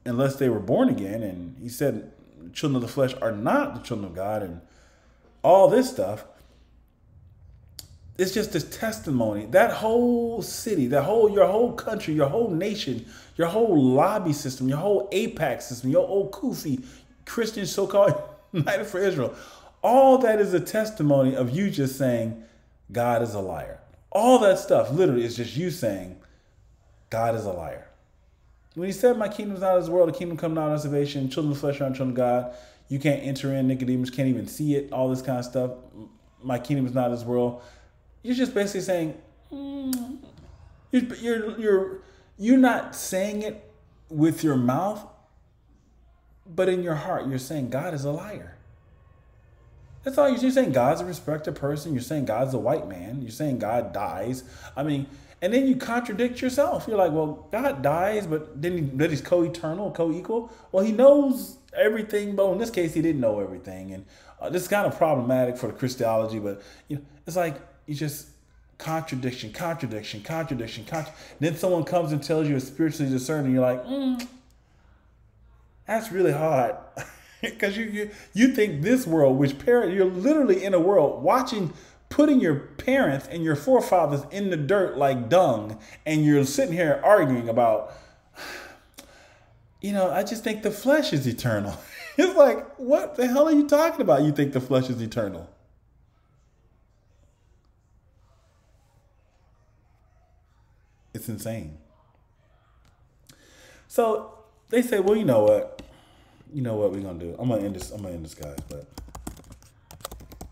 unless they were born again. And he said, children of the flesh are not the children of God, and all this stuff. It's just this testimony. That whole city, that whole your whole country, your whole nation, your whole lobby system, your whole AIPAC system, your old CUFI, Christian so-called United for Israel. All that is a testimony of you just saying, God is a liar. All that stuff literally is just you saying, God is a liar. When he said, My kingdom is not of this world, the kingdom come not of salvation, children of flesh are not children of God. You can't enter in, Nicodemus can't even see it, all this kind of stuff. My kingdom is not of this world. You're just basically saying, mm, you're, you're, you're, you're not saying it with your mouth, but in your heart, you're saying God is a liar. That's all you're saying. God's a respected person. You're saying God's a white man. You're saying God dies. I mean, and then you contradict yourself. You're like, well, God dies, but then he, that he's co-eternal, co-equal. Well, he knows everything, but in this case, he didn't know everything, and uh, this is kind of problematic for the Christology. But you know, it's like you just contradiction, contradiction, contradiction, contradiction. Then someone comes and tells you it's spiritually discerning, you're like, mm, that's really hard, because you, you you think this world, which parent, you're literally in a world watching putting your parents and your forefathers in the dirt like dung, and you're sitting here arguing about, you know, I just think the flesh is eternal. it's like, what the hell are you talking about? You think the flesh is eternal? It's insane. So they say, well, you know what? You know what we're gonna do? I'm gonna end this. I'm gonna end this, guys. But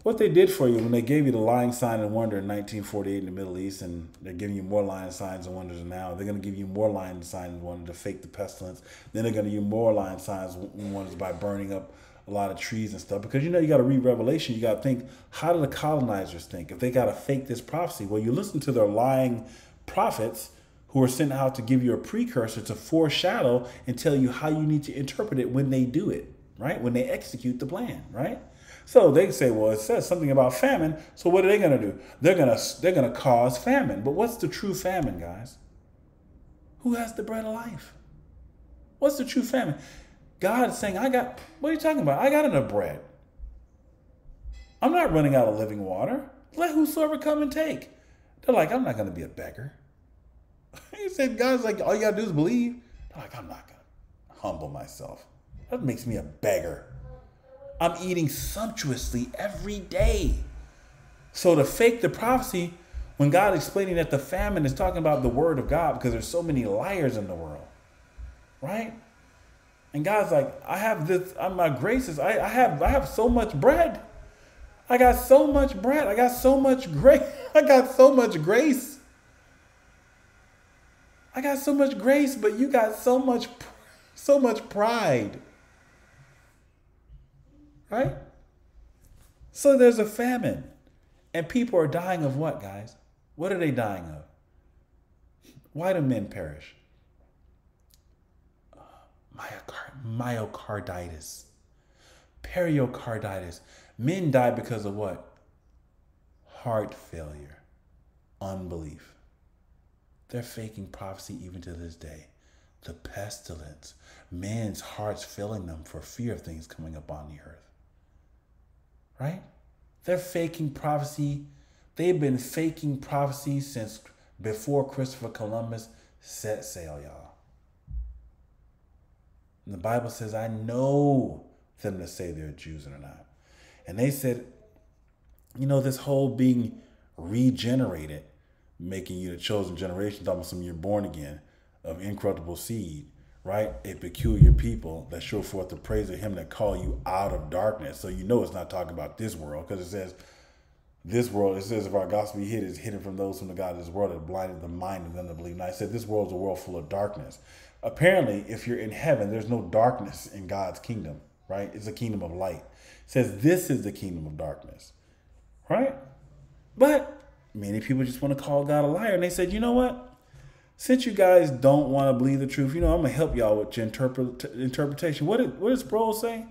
what they did for you when they gave you the lying sign and wonder in 1948 in the Middle East, and they're giving you more lying signs and wonders now. They're going to give you more lying signs and wonders to fake the pestilence. Then they're going to give you more lying signs and wonders by burning up a lot of trees and stuff. Because you know you got to read Revelation. You got to think, how do the colonizers think? If they got to fake this prophecy, well, you listen to their lying prophets who are sent out to give you a precursor to foreshadow and tell you how you need to interpret it when they do it, right? When they execute the plan, right? So they say, well, it says something about famine. So what are they going to do? They're going to they're going to cause famine. But what's the true famine, guys? Who has the bread of life? What's the true famine? God is saying, I got, what are you talking about? I got enough bread. I'm not running out of living water. Let whosoever come and take. They're like, I'm not going to be a beggar. he said, God's like, all you got to do is believe. They're like, I'm not to humble myself. That makes me a beggar. I'm eating sumptuously every day. So to fake the prophecy, when God explaining that the famine is talking about the word of God because there's so many liars in the world, right? And God's like, I have this, uh, my graces, I, I have I have so much bread. I got so much bread. I got so much grace. I got so much grace. I got so much grace, but you got so much so much pride. Right? So there's a famine. And people are dying of what, guys? What are they dying of? Why do men perish? myocarditis, pericarditis. Men die because of what? Heart failure, unbelief. They're faking prophecy even to this day. The pestilence, men's hearts filling them for fear of things coming upon the earth right? They're faking prophecy. They've been faking prophecy since before Christopher Columbus set sail, y'all. And the Bible says, I know them to say they're Jews are not. And they said, you know, this whole being regenerated, making you the chosen generation, talking about some you're born again of incorruptible seed, right? A peculiar people that show forth the praise of him that call you out of darkness. So you know it's not talking about this world because it says this world, it says if our gospel be hid, is hidden from those from the God of this world that blinded the mind of them that believe. And I said this world is a world full of darkness. Apparently, if you're in heaven, there's no darkness in God's kingdom, right? It's a kingdom of light. It says this is the kingdom of darkness, right? But many people just want to call God a liar. And they said, you know what? Since you guys don't want to believe the truth, you know, I'm going to help y'all with your interpret- interpretation. What did, what does Sproul say?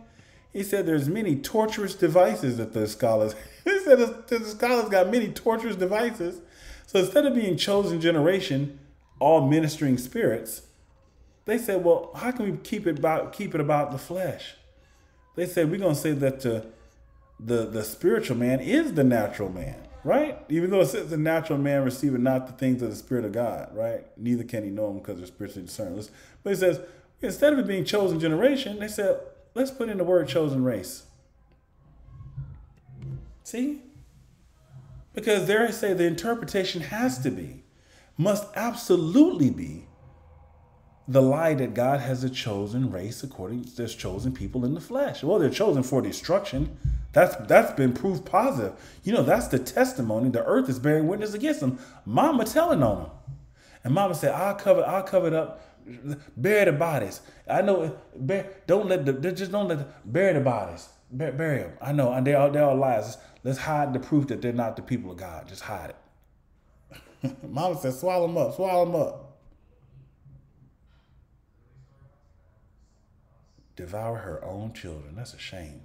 He said there's many torturous devices that the scholars, he said the scholars got many torturous devices. So instead of being chosen generation, all ministering spirits, they said, well, how can we keep it about keep it about the flesh? They said we're gonna say that the the the spiritual man is the natural man, right? Even though it says the natural man receiving not the things of the spirit of God, right? Neither can he know them because they're spiritually discerned. But he says instead of it being chosen generation, they said let's put in the word chosen race. See? Because there I say the interpretation has to be, must absolutely be the lie that God has a chosen race according to there's chosen people in the flesh. Well, they're chosen for destruction. That's that's been proved positive. You know, that's the testimony. The earth is bearing witness against them. Mama telling on them. And mama said, I'll cover, I'll cover it up. Bury the bodies. I know bear, don't let the just don't let the, bury the bodies. Bury, bury them. I know, and they all they're all lies. Let's hide the proof that they're not the people of God. Just hide it. mama said, swallow them up, swallow them up. devour her own children. That's a shame.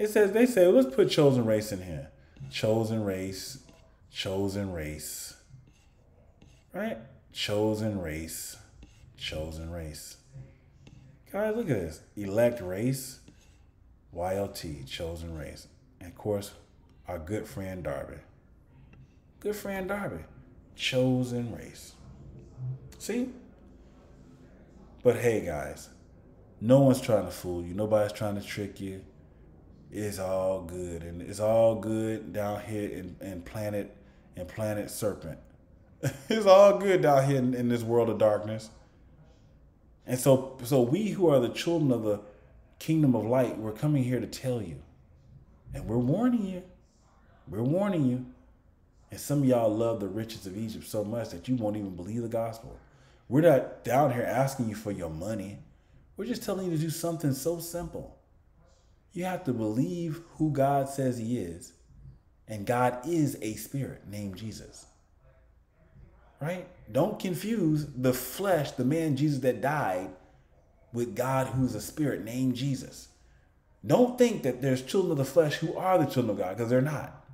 It says they say, let's put chosen race in here. Chosen race, chosen race. Right? Chosen race, chosen race. Guys, look at this. Elect race, YLT, chosen race. And of course, our good friend Darby. Good friend Darby, chosen race. See? But hey, guys, no one's trying to fool you. Nobody's trying to trick you. It's all good, and it's all good down here in, in planet in planet Serpent. it's all good down here in, in this world of darkness. And so, so we who are the children of the kingdom of light, we're coming here to tell you, and we're warning you. We're warning you. And some of y'all love the riches of Egypt so much that you won't even believe the gospel. We're not down here asking you for your money. We're just telling you to do something so simple. You have to believe who God says He is. And God is a spirit named Jesus. Right? Don't confuse the flesh, the man Jesus that died, with God who's a spirit named Jesus. Don't think that there's children of the flesh who are the children of God, because they're not.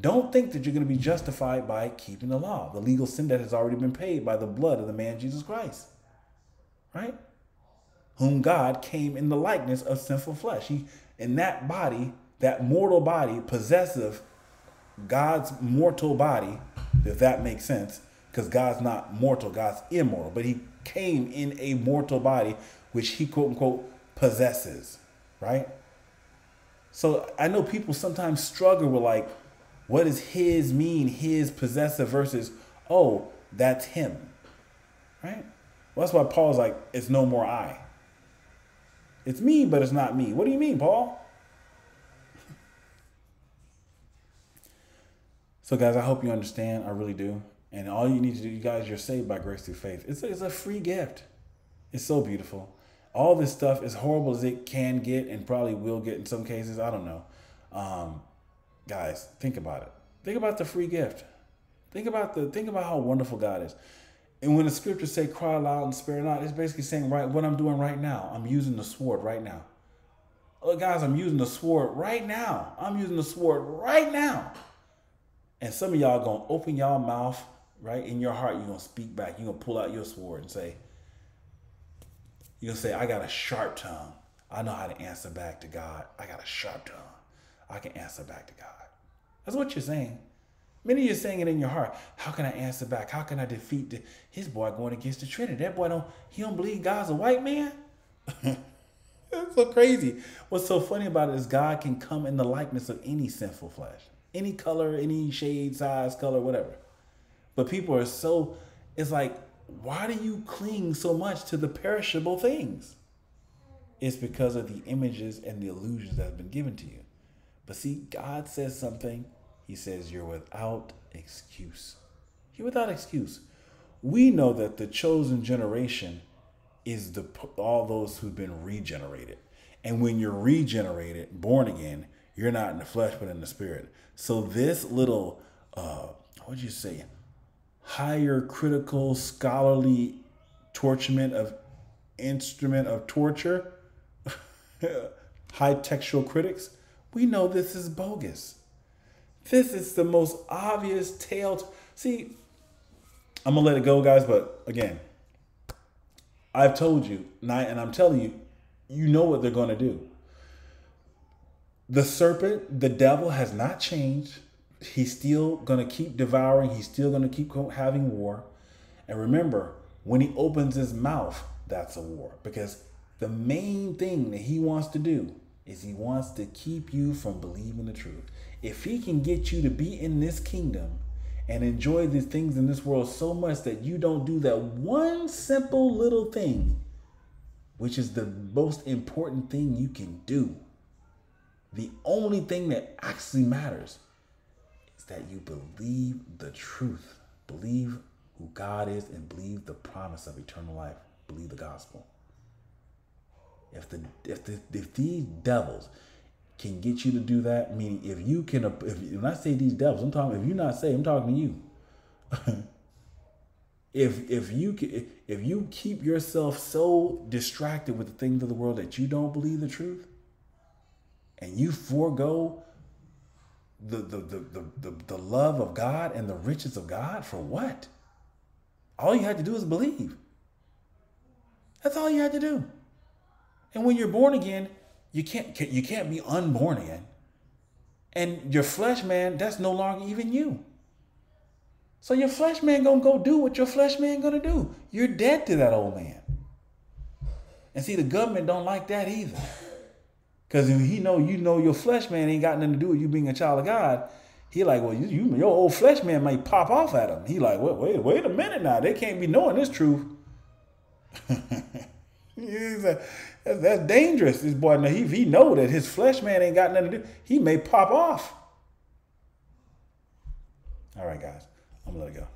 Don't think that you're going to be justified by keeping the law, the legal sin that has already been paid by the blood of the man Jesus Christ. Right? Whom God came in the likeness of sinful flesh. He in that body, that mortal body, possessive God's mortal body, if that makes sense, because God's not mortal, God's immortal, but he came in a mortal body which he quote unquote possesses, right? So I know people sometimes struggle with like, what does his mean, his possessive versus, oh, that's him, right? Well, that's why Paul's like, it's no more I. It's me, but it's not me. What do you mean, Paul? So, guys, I hope you understand. I really do. And all you need to do, you guys, you're saved by grace through faith. It's a, it's a free gift. It's so beautiful. All this stuff, as horrible as it can get and probably will get in some cases, I don't know. Um, guys, think about it. Think about the free gift. Think about the think about how wonderful God is. And when the scriptures say cry loud and spare not, it's basically saying right what I'm doing right now. I'm using the sword right now. Oh, guys, I'm using the sword right now. I'm using the sword right now. And some of y'all gonna open y'all mouth, right? In your heart, you're gonna speak back. You're gonna pull out your sword and say, you're gonna say, I got a sharp tongue. I know how to answer back to God. I got a sharp tongue. I can answer back to God. That's what you're saying. Many of you saying it in your heart. How can I answer back? How can I defeat the, his boy going against the Trinity? That boy don't he don't believe God's a white man. it's so crazy. What's so funny about it is God can come in the likeness of any sinful flesh, any color, any shade, size, color, whatever. But people are so. It's like, why do you cling so much to the perishable things? It's because of the images and the illusions that have been given to you. But see, God says something. He says, You're without excuse. You're without excuse. We know that the chosen generation is the all those who've been regenerated. And when you're regenerated, born again, you're not in the flesh but in the spirit. So this little uh what'd you say? Higher critical scholarly torturement of instrument of torture high textual critics, we know this is bogus. This is the most obvious tale. See, I'm gonna let it go, guys, but again, I've told you, and I'm telling you, you know what they're gonna do. The serpent, the devil, has not changed. He's still gonna keep devouring, he's still gonna keep having war. And remember, when he opens his mouth, that's a war because the main thing that he wants to do is he wants to keep you from believing the truth. If he can get you to be in this kingdom and enjoy these things in this world so much that you don't do that one simple little thing, which is the most important thing you can do, the only thing that actually matters is that you believe the truth, believe who God is, and believe the promise of eternal life, believe the gospel. If the if the if these devils can get you to do that, meaning if you can, if when I say these devils, I'm talking. If you're not saved, I'm talking to you. if if you if you keep yourself so distracted with the things of the world that you don't believe the truth, and you forego the the the the, the, the love of God and the riches of God for what? All you had to do is believe. That's all you had to do. And when you're born again, you can't you can't be unborn again. And your flesh man, that's no longer even you. So your flesh man gonna go do what your flesh man gonna do. You're dead to that old man. And see, the government don't like that either. Because if he know you know your flesh man ain't got nothing to do with you being a child of God, he like, well, you, you your old flesh man might pop off at him. He like, wait, wait, wait a minute now. They can't be knowing this truth. That's, that's dangerous. This boy, now he, he know that his flesh man ain't got nothing to do. He may pop off. All right, guys, I'm gonna let it go.